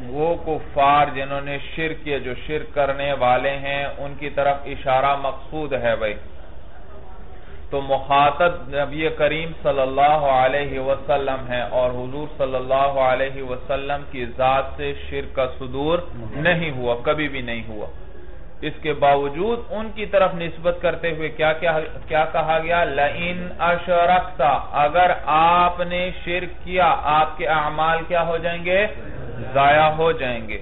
Speaker 1: وہ کفار جنہوں نے شرک کیا، جو شرک کرنے والے ہیں، ان کی طرف اشارہ مقصود ہے بھائی۔ تو مخاطب نبی کریم صلی اللہ علیہ وسلم ہے اور حضور صلی اللہ علیہ وسلم کی ذات سے شرک کا صدور نہیں ہوا، کبھی بھی نہیں ہوا۔ اس کے باوجود ان کی طرف نسبت کرتے ہوئے کیا کیا کہا گیا؟ لَإِنْ أَشْرَقْتَ اگر آپ نے شرک کیا، آپ کے اعمال کیا ہو جائیں گے؟ ضائع ہو جائیں گے۔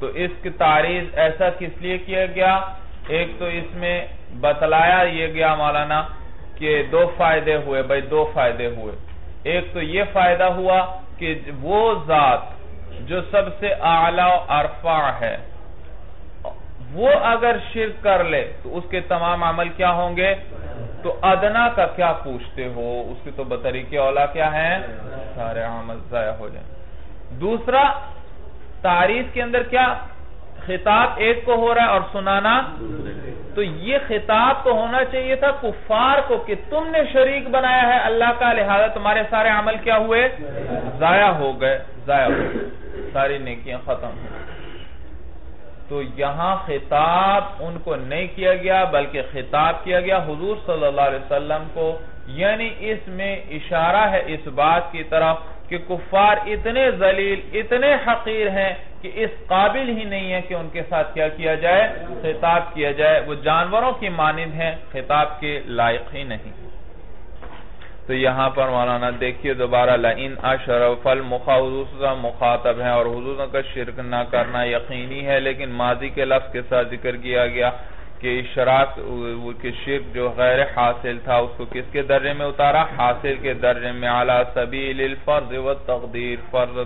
Speaker 1: تو اس کی تعریض ایسا کس لیے کیا گیا؟ ایک تو اس میں بتلایا یہ گیا مولانا کہ دو فائدے ہوئے، بھائی دو فائدے ہوئے۔ ایک تو یہ فائدہ ہوا کہ وہ ذات جو سب سے اعلیٰ ارفع ہے، وہ اگر شرک کر لے تو اس کے تمام عمل کیا ہوں گے؟ تو ادنا کا کیا پوچھتے ہو؟ اس کے تو بطریقے اولا کیا ہیں؟ سارے عمل ضائع ہو جائیں۔ دوسرا تعریف کے اندر کیا خطاب ایک کو ہو رہا ہے اور سنانا تو یہ خطاب تو ہونا چاہیے تھا کفار کو کہ تم نے شریک بنایا ہے، اللہ کا، لہذا تمہارے سارے عمل کیا ہوئے؟ ضائع ہو گئے، ضائع ہو گئے۔ ساری نیکیاں ختم ہو تو یہاں خطاب ان کو نہیں کیا گیا، بلکہ خطاب کیا گیا۔ حضور صلی اللہ علیہ وسلم کو یعنی اس میں اشارہ ہے اس بات کی طرف کہ کفار اتنے ذلیل، اتنے حقیر ہیں کہ اس قابل ہی نہیں ہے کہ ان کے ساتھ کیا کیا جائے، خطاب کیا جائے۔ وہ جانوروں کی مانند ہیں، خطاب کے لائق ہی نہیں۔ تو یہاں پر مولانا دیکھیے دوبارہ لَإِنْ أَشْرَفَ الْمُخَوْضُ مخاطب ہیں اور حضور کا شرک نہ کرنا یقینی ہے، لیکن ماضی کے لفظ کے ساتھ ذکر کیا گیا کہ اشراق کے شرک جو غیر حاصل تھا، اس کو کس کے درجے میں اتارا؟ حاصل کے درجے میں عَلَى سَبِيلِ الْفَرْضِ وَالتَّقْدِير فرض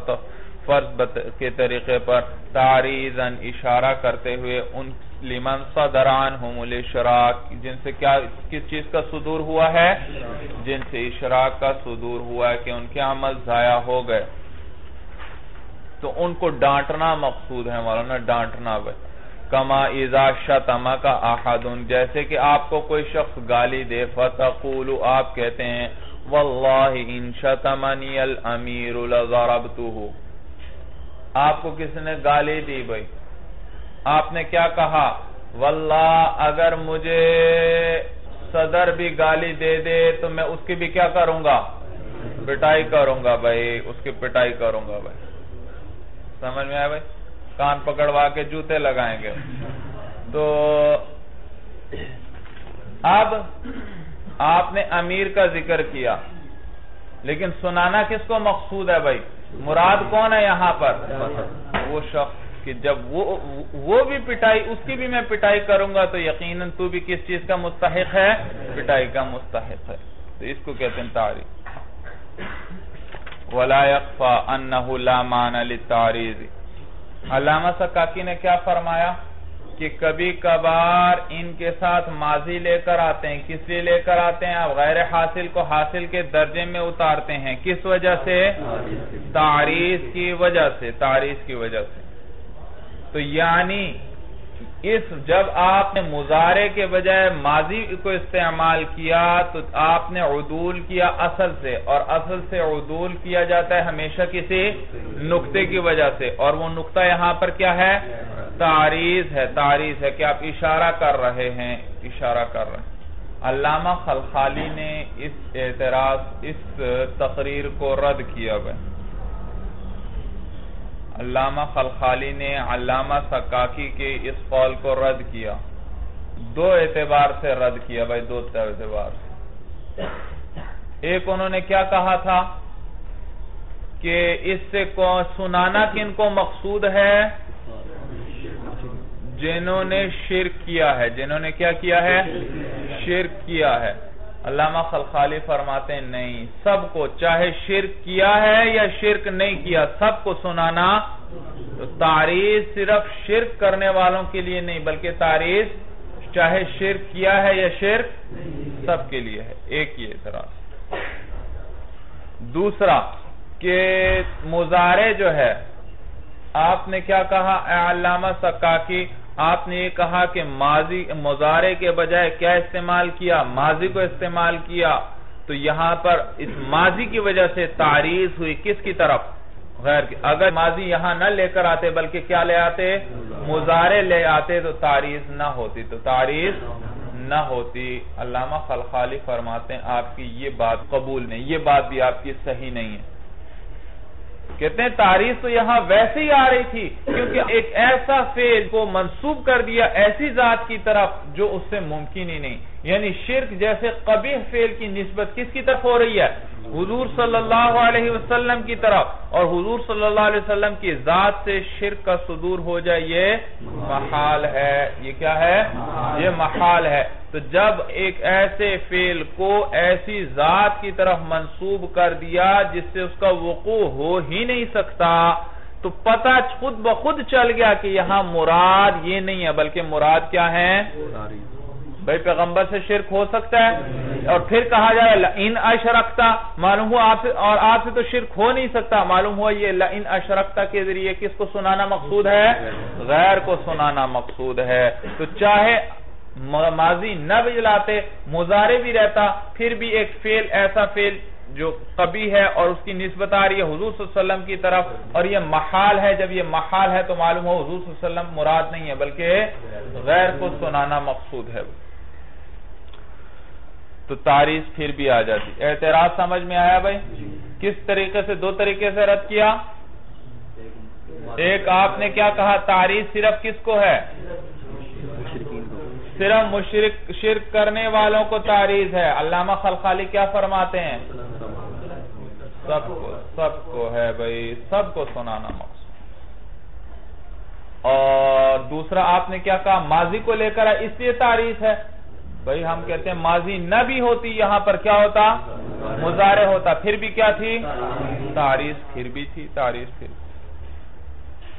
Speaker 1: فرض کے طریقے پر تعریضاً اشارہ کرتے ہوئے ان لمن صدران الاشراق، جن سے کیا کس چیز کا صدور ہوا ہے؟ جن سے اشراق کا صدور ہوا ہے کہ ان کے عمل ضائع ہو گئے۔ تو ان کو ڈانٹنا مقصود ہے، مولانا ڈانٹنا کما ازا شتما کا احدن، جیسے کہ آپ کو کوئی شخص گالی دے فتقولو آپ کہتے ہیں، واللہ ان شتمنی الامیر لضربتو آپ کو کس نے گالی دی بھئی آپ نے کیا کہا؟ واللہ، اگر مجھے صدر بھی گالی دے دے تو میں اس کی بھی کیا کروں گا؟ پٹائی کروں گا بھائی، اس کی پٹائی کروں گا بھائی۔ سمجھ میں آیا بھائی؟ کان پکڑوا کے جوتے لگائیں گے۔ تو اب آپ نے امیر کا ذکر کیا، لیکن سنانا کس کو مقصود ہے بھائی؟ مراد کون ہے یہاں پر؟ وہ شخص کہ جب وہ بھی پٹائی، اس کی بھی میں پٹائی کروں گا تو یقیناً تو بھی کس چیز کا مستحق ہے؟ پٹائی کا مستحق ہے۔ تو اس کو کہتے ہیں تاریخ۔ ولا يخفى انه لا معنى للتعريض۔ علامہ سکاکی نے کیا فرمایا؟ کہ کبھی کبھار ان کے ساتھ ماضی لے کر آتے ہیں، کس لیے لے کر آتے ہیں؟ اب غیر حاصل کو حاصل کے درجے میں اتارتے ہیں۔ کس وجہ سے؟ تعریض کی وجہ سے تعریض کی وجہ سے۔ تو یعنی اس جب آپ نے مزارے کے بجائے ماضی کو استعمال کیا تو آپ نے عدول کیا اصل سے اور اصل سے عدول کیا جاتا ہے ہمیشہ کسی نقطے کی وجہ سے اور وہ نقطہ یہاں پر کیا ہے؟ تاریز ہے تاریز ہے کہ آپ اشارہ کر رہے ہیں، اشارہ کر رہے ہیں۔ علامہ خلخالی نے اس اعتراض، اس تقریر کو رد کیا گئے علامہ خلخالی نے علامہ سکاکی کے اس قول کو رد کیا۔ دو اعتبار سے رد کیا بھائی، دو اعتبار سے۔ ایک انہوں نے کیا کہا تھا کہ اس سے سنانا کن کو مقصود ہے؟ جنہوں نے شرک کیا ہے۔ جنہوں نے کیا کیا ہے؟ شرک کیا ہے۔ علامہ خلخالی فرماتے ہیں، نہیں، سب کو چاہے شرک کیا ہے یا شرک نہیں کیا، سب کو سنانا، تو تاریخ صرف شرک کرنے والوں کے لیے نہیں، بلکہ تاریخ چاہے شرک کیا ہے یا شرک سب کے لیے ہے، ایک یہ اعتراض۔ دوسرا، کہ مزارے جو ہے، آپ نے کیا کہا؟ اے علامہ سکاکی آپ نے یہ کہا کہ ماضی مزارے کے بجائے کیا استعمال کیا؟ ماضی کو استعمال کیا۔ تو یہاں پر اس ماضی کی وجہ سے تعریض ہوئی کس کی طرف؟ غیر اگر ماضی یہاں نہ لے کر آتے بلکہ کیا لے آتے؟ مزارے لے آتے تو تعریض نہ ہوتی۔ تو تعریض نہ ہوتی۔ علامہ خلخالی فرماتے ہیں آپ کی یہ بات قبول نہیں، یہ بات بھی آپ کی صحیح نہیں ہے۔ کہتے ہیں تاریخ تو یہاں ویسے ہی آ رہی تھی، کیونکہ ایک ایسا فیل کو منصوب کر دیا ایسی ذات کی طرف جو اس سے ممکن ہی نہیں۔ یعنی شرک جیسے قبیح فیل کی نسبت کس کی طرف ہو رہی ہے؟ حضور صلی اللہ علیہ وسلم کی طرف۔ اور حضور صلی اللہ علیہ وسلم کی ذات سے شرک کا صدور ہو جائے، یہ محال ہے۔ یہ کیا ہے؟ یہ محال ہے۔ تو جب ایک ایسے فیل کو ایسی ذات کی طرف منصوب کر دیا جس سے اس کا وقوع ہو ہی نہیں سکتا، تو پتہ خود بخود چل گیا کہ یہاں مراد یہ نہیں ہے، بلکہ مراد کیا ہے؟ بھائی پیغمبر سے شرک ہو سکتا ہے۔ اور پھر کہا جائے ان اشرکتا، معلوم ہوا اور آپ سے تو شرک ہو نہیں سکتا، معلوم ہوا یہ ان اشرکتا کے ذریعے کس کو سنانا مقصود ہے؟ غیر کو سنانا مقصود ہے۔ تو چاہے ماضی نہ بھی جلاتے مزارے بھی رہتا پھر بھی ایک فیل ایسا فیل جو قبی ہے اور اس کی نسبت آ رہی ہے حضور صلی اللہ علیہ وسلم کی طرف اور یہ محال ہے جب یہ محال ہے تو معلوم ہو حضور صلی اللہ علیہ وسلم مراد نہیں ہے بلکہ غیر کو سنانا مقصود ہے۔ تو تاریخ پھر بھی آ جاتی۔ اعتراض سمجھ میں آیا بھائی؟ کس طریقے سے دو طریقے سے رد کیا؟ ایک آپ نے کیا کہا تاریخ صرف کس کو ہے؟ صرف مشرک شرک کرنے والوں کو تاریخ ہے۔ علامہ خلخالی کیا فرماتے ہیں؟ سب کو سب کو ہے بھائی، سب کو سنانا مقصود۔ اور دوسرا، آپ نے کیا کہا؟ ماضی کو لے کر اس لیے تاریخ ہے۔ بھائی، ہم کہتے ہیں ماضی نہ بھی ہوتی، یہاں پر کیا ہوتا؟ مزارے ہوتا۔ پھر بھی کیا تھی؟ تاریخ پھر بھی تھی تاریخ پھر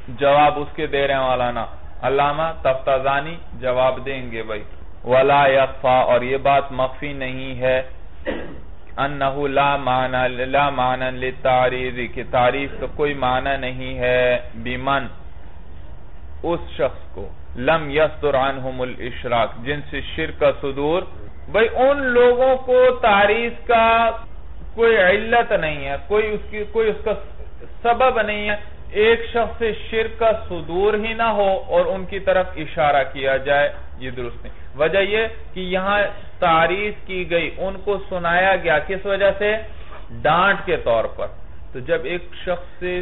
Speaker 1: جواب اس کے دے رہے ہیں والانا علامہ تفتازانی جواب دیں گے بھائی۔ ولا یقفا اور یہ بات مخفی نہیں ہے۔ انہو لا معنی لا معنی کہ تاریخ کا کوئی معنی نہیں ہے۔ بیمن اس شخص کو۔ لم یستر عنہم الاشراک جن سے شرک کا صدور۔ بھئی ان لوگوں کو تعریض کا کوئی علت نہیں ہے، کوئی اس کی، کوئی اس کا سبب نہیں ہے۔ ایک شخص سے شرک کا صدور ہی نہ ہو اور ان کی طرف اشارہ کیا جائے، یہ درست نہیں۔ وجہ یہ کہ یہاں تعریض کی گئی، ان کو سنایا گیا کس وجہ سے؟ ڈانٹ کے طور پر۔ تو جب ایک شخص سے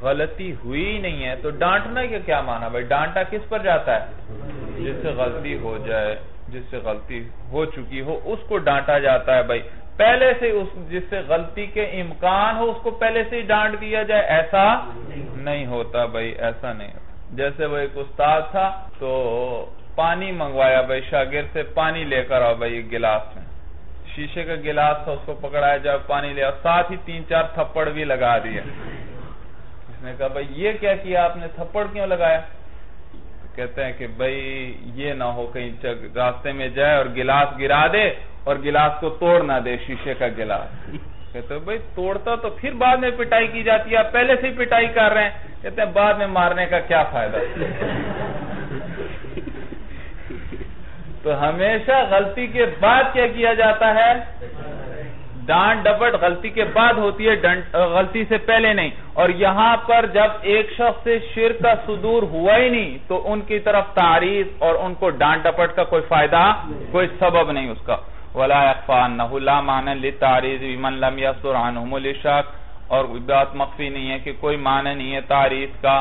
Speaker 1: غلطی ہوئی نہیں ہے، تو ڈانٹنا کیا کیا مانا بھائی؟ ڈانٹا کس پر جاتا ہے؟ جس سے غلطی ہو جائے۔ جس سے غلطی ہو چکی ہو، اس کو ڈانٹا جاتا ہے بھائی۔ پہلے سے اس، جس سے غلطی کے امکان ہو، اس کو پہلے سے ہی ڈانٹ دیا جائے۔ ایسا نہیں ہوتا بھائی، ایسا نہیں ہوتا۔ جیسے وہ ایک استاد تھا، تو پانی منگوایا بھائی، شاگرد سے پانی لے کر آؤ بھائی، ایک گلاس میں۔ شیشے کا گلاس تھا، اس کو پکڑایا جب پانی لیا ساتھ ہی تین چار تھپڑ بھی لگا دیا اس نے کہا، بھائی، یہ کیا کیا آپ نے تھپڑ کیوں لگایا؟ کہتے ہیں کہ بھائی یہ نہ ہو کہیں راستے میں جائے اور گلاس گرا دے اور گلاس کو توڑ نہ دے، شیشے کا گلاس۔ کہتے ہیں بھائی توڑتا تو پھر بعد میں پٹائی کی جاتی ہے پہلے سے ہی پٹائی کر رہے ہیں۔ کہتے ہیں بعد میں مارنے کا کیا فائدہ؟ تو ہمیشہ غلطی کے بعد کیا کیا جاتا ہے؟ ڈانٹ ڈپٹ غلطی کے بعد ہوتی ہے غلطی سے پہلے نہیں۔ اور یہاں پر جب ایک شخص سے شرک کا صدور ہوا ہی نہیں، تو ان کی طرف تعریف اور ان کو ڈانٹ ڈپٹ کا کوئی فائدہ، کوئی سبب نہیں اس کا۔ ولا اخفانه لا معنی للتعریض بمن لم يصدر عنهم الاشراك اور بات مخفی نہیں ہے کہ کوئی معنی نہیں ہے تعریض کا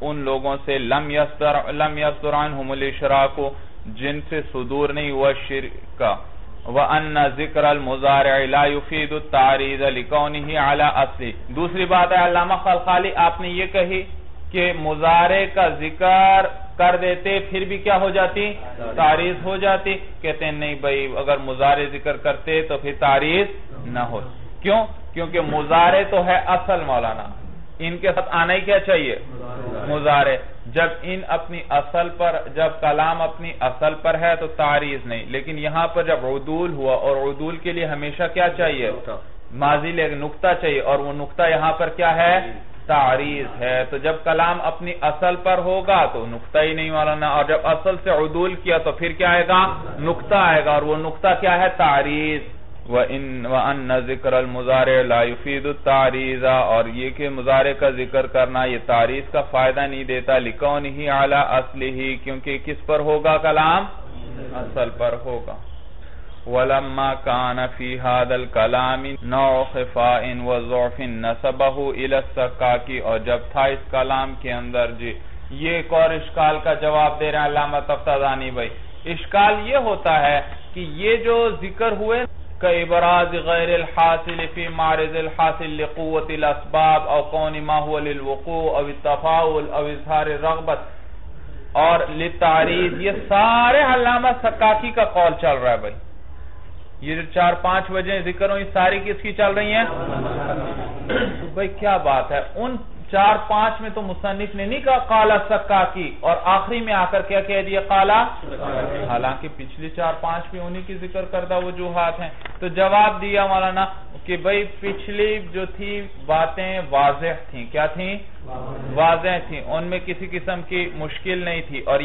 Speaker 1: ان لوگوں سے لم يصدر لم يصدر جن سے صدور نہیں ہوا شرک کا۔ وَأَنَّ ذِكْرَ الْمُزَارِعِ لَا يُفِيدُ التَّعْرِيضَ لِكَوْنِهِ عَلَى أَصْلِ۔ دوسری بات ہے، علامہ خلقالی آپ نے یہ کہی کہ مزارع کا ذکر کر دیتے پھر بھی کیا ہو جاتی؟ تعریض ہو جاتی۔ کہتے ہیں، نہیں بھائی، اگر مزارع ذکر کرتے تو پھر تعریض نہ ہو۔ کیوں؟ کیونکہ مزارع تو ہے اصل مولانا۔ ان کے ساتھ آنا ہی کیا چاہیے؟ مزارع جب ان اپنی اصل پر، جب کلام اپنی اصل پر ہے تو تعریض نہیں۔ لیکن یہاں پر جب عدول ہوا اور عدول کے لیے ہمیشہ کیا چاہیے؟ ماضی لے نکتہ چاہیے۔ اور وہ نکتہ یہاں پر کیا ہے؟ تعریض ہے۔ تو جب کلام اپنی اصل پر ہوگا تو نکتہ ہی نہیں والا اور جب اصل سے عدول کیا تو پھر کیا آئے گا؟ نکتہ آئے گا۔ اور وہ نکتہ کیا ہے؟ تعریض۔ وَأَنَّ ذِكْرَ الْمُزَارِعِ لَا يُفِيدُ التَّعْرِيزَ اور یہ کہ مزارع کا ذکر کرنا یہ تعریض کا فائدہ نہیں دیتا لِكَوْنِهِ عَلَى أَصْلِهِ، کیونکہ کس پر ہوگا کلام؟ اصل پر ہوگا۔ وَلَمَّا كَانَ فِي هَذَا الْكَلَامِ نَوْ خِفَاءٍ وَزُعْفٍ نَسَبَهُ إِلَى السَّقَاقِ اور جب تھا اس کلام کے اندر جی یہ ایک اور اشکال کا جواب دے رہے ہیں علامہ تفتادانی بھائی۔ اشکال یہ ہوتا ہے کہ یہ جو ذکر ہوئے كإبراز غير الحاصل في معرض الحاصل لقوة الاسباب او قون ما هو للوقوع او التفاول او اظهار الرغبت اور لتعریض یہ سارے علامہ سکاکی کا قول چل رہا ہے بھائی۔ یہ جو چار پانچ وجہ ذکر ہوں، یہ ساری کس کی چل رہی ہیں؟ بھائی کیا بات ہے؟ ان چار پانچ میں تو مصنف نے نہیں کہا قالا سکا کی اور آخری میں آ کر کیا کہہ دیا قالا؟ حالانکہ پچھلی چار پانچ بھی انہی کی ذکر کردہ وجوہات ہیں۔ تو جواب دیا مولانا کہ بھئی پچھلی جو تھی باتیں واضح تھیں۔ کیا تھیں؟ واضح تھیں۔ ان میں کسی قسم کی مشکل نہیں تھی۔ اور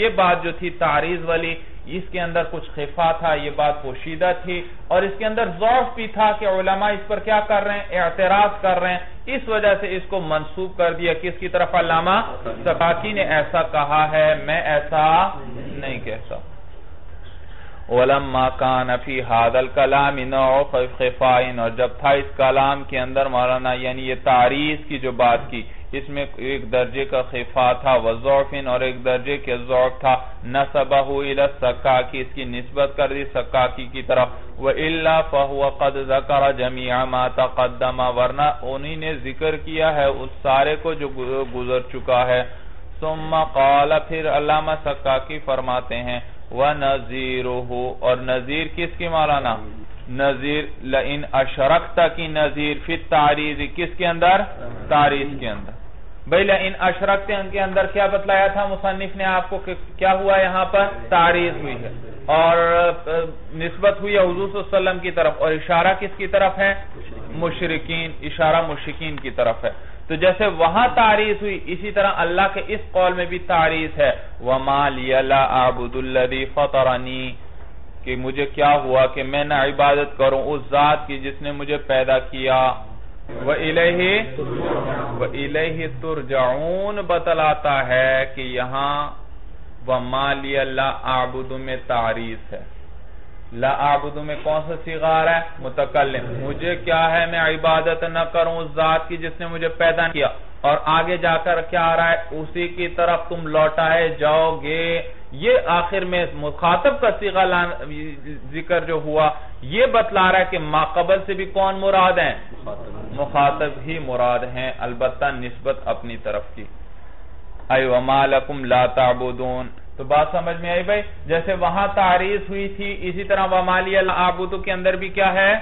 Speaker 1: یہ بات جو تھی تعریض والی اس کے اندر کچھ خفا تھا، یہ بات پوشیدہ تھی، اور اس کے اندر ضعف بھی تھا کہ علماء اس پر کیا کر رہے ہیں؟ اعتراض کر رہے ہیں۔ اس وجہ سے اس کو منصوب کر دیا۔ کس کی طرف علامہ سقاقی نے ایسا کہا ہے؟ میں ایسا نہیں کہتا۔ علماء کان فی حاد الکلام نوع خفائن اور جب تھا اس کلام کے اندر مولانا یعنی یہ تعریض کی جو بات کی، اس میں ایک درجے کا خفا تھا وزعفن اور ایک درجے کے ذوق تھا نصبہ الى السکاکی، اس کی نسبت کر دی سکاکی کی طرف، وَإِلَّا فَهُوَ قَدْ ذَكَرَ جَمِيعَ مَا تَقَدَّمَ، ورنہ انہی نے ذکر کیا ہے اس سارے کو جو گزر چکا ہے۔ ثم قال، پھر علامہ سکاکی فرماتے ہیں وَنَزِيرُهُ اور نظیر کس کی مارانا نظیر لئن اشرکتا کی نظیر فی التعریض، کس کے اندر؟ تعریض کے اندر۔ بھئی لئن اشرکتے ان کے اندر کیا بتلایا تھا مصنف نے آپ کو کیا ہوا یہاں پر؟ تعریض ہوئی ہے۔ اور نسبت ہوئی ہے حضور صلی اللہ علیہ وسلم کی طرف۔ اور اشارہ کس کی طرف ہے؟ مشرقین اشارہ مشرقین کی طرف ہے۔ تو جیسے وہاں تعریض ہوئی، اسی طرح اللہ کے اس قول میں بھی تعریض ہے۔ وَمَا لِيَلَا عَبُدُ الَّذِي فَطَرَنِي۔ کہ مجھے کیا ہوا کہ میں نہ عبادت کروں اس ذات کی جس نے مجھے پیدا کیا۔ وَإِلَيْهِ وَإِلَيْهِ تُرْجَعُونَ بتلاتا ہے کہ یہاں وَمَا لِيَلَا عَبُدُ میں تعریض ہے۔ لا میں کون سا سیغار ہے؟ متکلم. مجھے کیا ہے؟ میں عبادت نہ کروں اس ذات کی جس نے مجھے پیدا کیا. اور آگے جا کر کیا آ رہا ہے؟ اسی کی طرف تم لوٹائے جاؤ گے. یہ آخر میں مخاطب کا سیغہ ذکر جو ہوا، یہ بتلا رہا ہے کہ ماقبل سے بھی کون مراد ہیں؟ مخاطب ہی مراد ہیں، البتہ نسبت اپنی طرف کی۔ ایو مالکم لا تعبدون. تو بات سمجھ میں آئی بھائی؟ جیسے وہاں تعریض ہوئی تھی، اسی طرح ومالی العابدو کے اندر بھی کیا ہے؟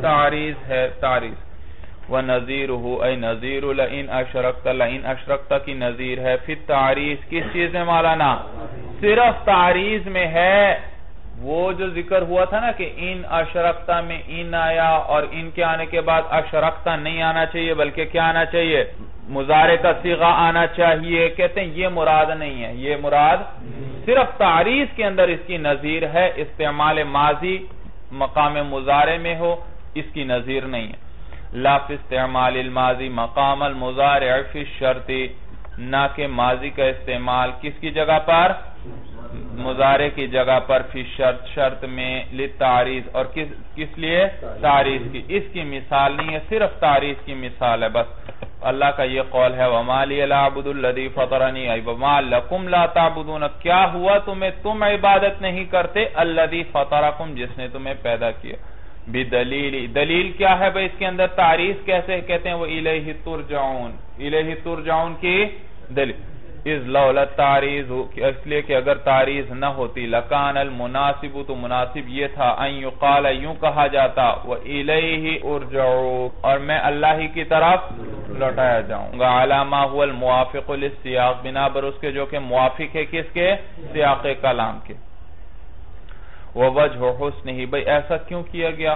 Speaker 1: تعریض ہے، تعریض۔ وَنَذِيرُهُ اَيْ نَذِيرُ لَئِنْ أَشْرَقْتَ لَئِنْ أَشْرَقْتَ کی نظیر ہے۔ پھر تعریض کس چیز میں مولانا صرف تعریض میں ہے۔ وہ جو ذکر ہوا تھا نا کہ ان اشرکتا میں ان آیا اور ان کے آنے کے بعد اشرکتا نہیں آنا چاہیے بلکہ کیا آنا چاہیے؟ مزارے کا سیغہ آنا چاہیے۔ کہتے ہیں یہ مراد نہیں ہے، یہ مراد صرف تعریض کے اندر اس کی نظیر ہے۔ استعمال ماضی مقام مزارے میں ہو، اس کی نظیر نہیں ہے۔ لاف استعمال الماضی مقام المزارع فی الشرطی نہ کہ ماضی کا استعمال کس کی جگہ پر؟ مزارے کی جگہ پر فی شرط شرط میں لتعریض اور کس لیے؟ تعریض کی۔ اس کی مثال نہیں ہے، صرف تعریض کی مثال ہے بس۔ اللہ کا یہ قول ہے، وَمَا لِيَ لَعْبُدُ الَّذِي فَطَرَنِي اَيْ وَمَا لَكُمْ لَا تَعْبُدُونَ۔ کیا ہوا؟ تمہیں تم عبادت نہیں کرتے، الَّذِي فَطَرَكُمْ، جس نے تمہیں پیدا کیا۔ بدلیل دلیل کیا ہے بھئی اس کے اندر؟ تعریض کیسے کہتے ہیں؟ وہ الہی ترجعون۔ الہی ترجعون کی دلیل۔ از لولا تعریض اس لیے کہ اگر تعریض نہ ہوتی، لکان المناسب، تو مناسب یہ تھا، ان یقال یوں کہا جاتا، وَإِلَيْهِ ارجعو اور میں اللہ ہی کی طرف لوٹایا جاؤں گا۔ علامہ هو الموافق للسیاق بنا بر اس کے جو کہ موافق ہے کس کے؟ سیاق کلام کے۔ وَوَجْهُ حُسْنِهِ، بھئی ایسا کیوں کیا گیا؟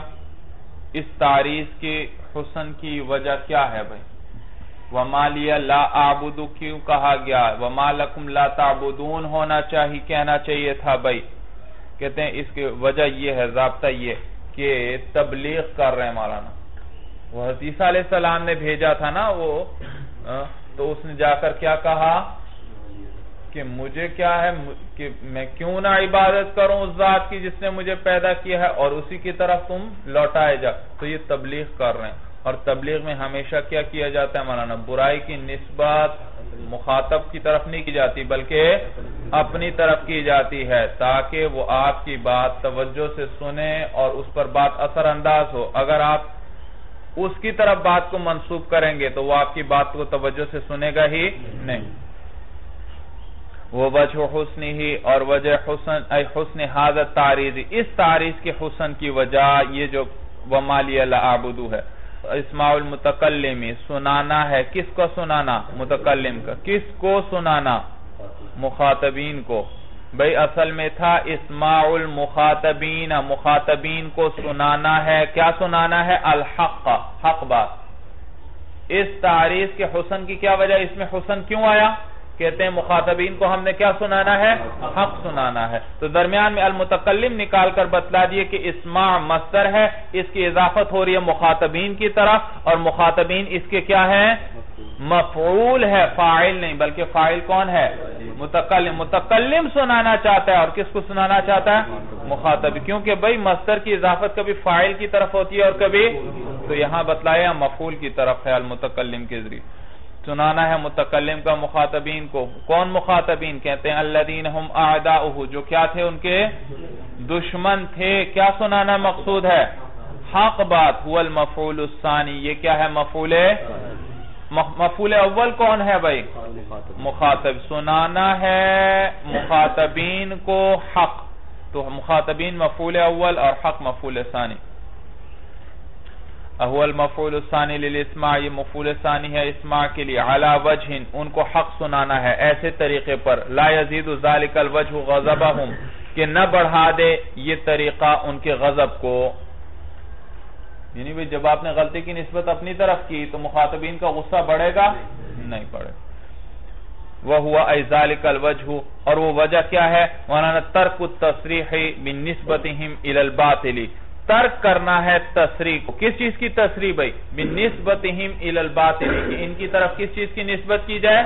Speaker 1: اس تعریض کے حسن کی وجہ کیا ہے بھئی؟ وَمَا لِيَ لَا آبُدُ کیوں کہا گیا؟ وَمَا لَكُمْ لَا تَعْبُدُونَ، ہونا چاہی، کہنا چاہیے تھا بھئی کہتے ہیں اس کے وجہ یہ ہے، ضابطہ یہ کہ تبلیغ کر رہے ہیں مولانا۔ وہ حدیثہ علیہ السلام نے بھیجا تھا نا وہ تو اس نے جا کر کیا کہا؟ کہ مجھے کیا ہے؟ کہ میں کیوں نہ عبادت کروں اس ذات کی جس نے مجھے پیدا کیا ہے اور اسی کی طرف تم لوٹائے جا۔ تو یہ تبلیغ کر رہے ہیں۔ اور تبلیغ میں ہمیشہ کیا کیا جاتا ہے مولانا؟ برائی کی نسبت مخاطب کی طرف نہیں کی جاتی، بلکہ اپنی طرف کی جاتی ہے تاکہ وہ آپ کی بات توجہ سے سنیں اور اس پر بات اثر انداز ہو۔ اگر آپ اس کی طرف بات کو منصوب کریں گے تو وہ آپ کی بات کو توجہ سے سنے گا ہی نہیں۔ وہ وجہ حسن ہی اور وجہ حسن، اے حسن حاضر تاریزی اس تاریز کے حسن کی وجہ یہ جو ومالی اللہ آبدو ہے۔ اسماع المتکلمی سنانا ہے۔ کس کو سنانا؟ متکلم کا۔ کس کو سنانا؟ مخاطبین کو۔ بھئی اصل میں تھا اسماع المخاطبین۔ مخاطبین کو سنانا ہے۔ کیا سنانا ہے؟ الحق۔ حق بات۔ اس تعریف کے حسن کی کیا وجہ؟ اس میں حسن کیوں آیا؟ کہتے ہیں مخاطبین کو ہم نے کیا سنانا ہے؟ حق سنانا ہے۔ تو درمیان میں المتقلم نکال کر بتلا دیئے کہ اسماع مصدر ہے، اس کی اضافت ہو رہی ہے مخاطبین کی طرف، اور مخاطبین اس کے کیا ہیں؟ مفعول ہے فائل نہیں، بلکہ فائل کون ہے؟ متقلم متقلم سنانا چاہتا ہے، اور کس کو سنانا چاہتا ہے؟ مخاطب۔ کیونکہ بھئی مصدر کی اضافت کبھی فائل کی طرف ہوتی ہے اور کبھی تو یہاں بتلایا مفعول کی طرف ہے المتقلم کے ذریعے۔ سنانا ہے متقلم کا مخاطبین کو کون مخاطبین کہتے ہیں؟ الذین ہم اعداؤہ، جو کیا تھے ان کے؟ دشمن تھے۔ کیا سنانا مقصود ہے؟ حق بات، هو المفعول الثانی۔ یہ کیا ہے مفعول؟ مفعول اول کون ہے بھائی؟ مخاطب۔ سنانا ہے مخاطبین کو حق۔ تو مخاطبین مفعول اول اور حق مفعول ثانی۔ اہو المفعول الثانی للاسماع یہ مفعول ثانی ہے اسماع کے لیے علا وجہ ان کو حق سنانا ہے، ایسے طریقے پر۔ لا یزید ذالک الوجہ غضبہم، کہ نہ بڑھا دے یہ طریقہ ان کے غضب کو۔ یعنی بھی جب آپ نے غلطی کی نسبت اپنی طرف کی، تو مخاطبین کا غصہ بڑھے گا؟ نہیں پڑے وہ ہوا ایزالک الوجہ، اور وہ وجہ کیا ہے؟ مولانا ترک التصریح من نسبتہم الالباطلی ترک کرنا ہے تصریح کو۔ کس چیز کی تصریح بھئی من نسبتہم ان کی طرف کس چیز کی نسبت کی جائے؟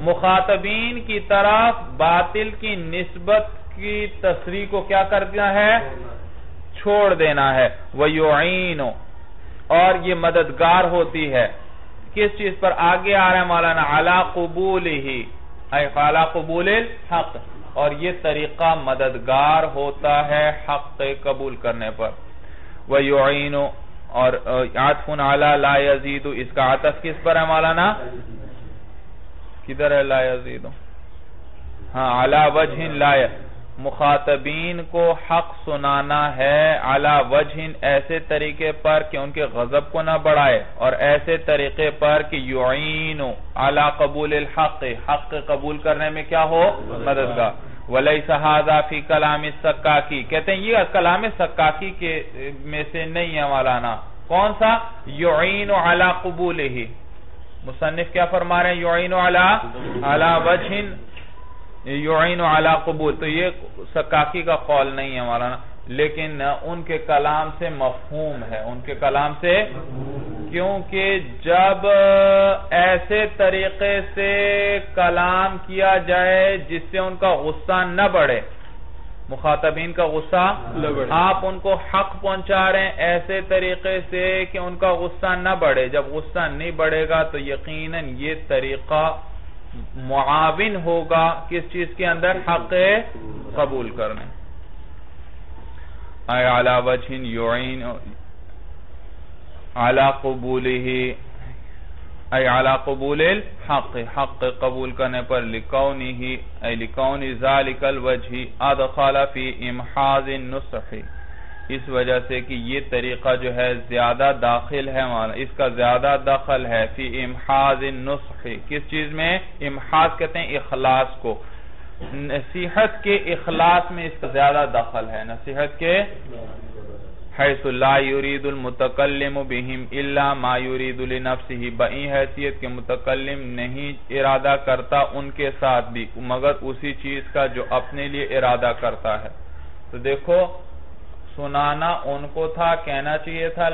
Speaker 1: مخاطبین کی طرف باطل کی نسبت کی تصریح کو کیا کرنا ہے؟ چھوڑ دینا ہے۔ وَيُعِينُ اور یہ مددگار ہوتی ہے۔ کس چیز پر آگے آ رہا ہے مولانا؟ علا قبول ہی علا قبول حق اور یہ طریقہ مددگار ہوتا ہے حق قبول کرنے پر۔ وَيُعِينُ اور عَطْفٌ عَلَى لَا يَزِيدُ، اس کا عطف کس پر ہے مولانا؟ کدھر ہے لا یزیدو ہاں علا وجہ لا مخاطبین کو حق سنانا ہے علا وجہ ایسے طریقے پر کہ ان کے غضب کو نہ بڑھائے، اور ایسے طریقے پر کہ یعینو علا قبول الحق، حق قبول کرنے میں کیا ہو؟ مددگار۔ وَلَيْسَ هَذَا فِي کلام سکاکی کہتے ہیں، یہ کلام سکاکی کے میں سے نہیں ہے مولانا۔ کون سا؟ یعینو علا قبول ہی مصنف کیا فرما رہے ہیں؟ یعین علا علا وجہ یعین علی قبول۔ تو یہ سکاکی کا قول نہیں ہے مولانا۔ لیکن ان کے کلام سے مفہوم ہے۔ ان کے کلام سے کیونکہ جب ایسے طریقے سے کلام کیا جائے جس سے ان کا غصہ نہ بڑھے مخاطبین کا غصہ آپ ان کو حق پہنچا رہے ہیں ایسے طریقے سے کہ ان کا غصہ نہ بڑھے۔ جب غصہ نہیں بڑھے گا تو یقیناً یہ طریقہ معاون ہوگا کس چیز کے اندر؟ حق قبول کرنے۔ اے علا وجہ یعین علا قبولی اے علا قبول الحق، حق قبول کرنے پر لکونی ہی اے لکونی ذالک الوجہ ادخال فی امحاظ النصحی اس وجہ سے کہ یہ طریقہ جو ہے زیادہ داخل ہے اس کا زیادہ دخل ہے فی امحاظ النصح۔ کس چیز میں؟ امحاظ کہتے ہیں اخلاص کو۔ نصیحت کے اخلاص میں اس کا زیادہ دخل ہے۔ نصیحت کے حیث لا یرید المتکلم بہم الا ما یرید لنفسه بئی حیثیت کے متکلم نہیں ارادہ کرتا ان کے ساتھ بھی، مگر اسی چیز کا جو اپنے لیے ارادہ کرتا ہے۔ تو دیکھو، سنانا ان کو تھا، کہنا چاہیے تھا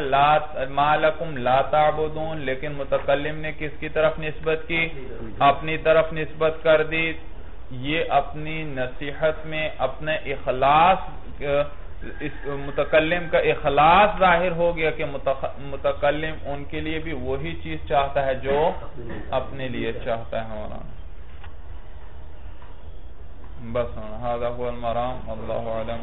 Speaker 1: مالکم لا تعبدون، لیکن متقلم نے کس کی طرف نسبت کی؟ اپنی طرف نسبت کر دی۔ یہ اپنی نصیحت میں اپنے اخلاص متقلم کا اخلاص ظاہر ہو گیا کہ متقلم ان کے لیے بھی وہی چیز چاہتا ہے جو اپنے لیے چاہتا ہے مولانا۔ بس هذا هو المرام اللہ علم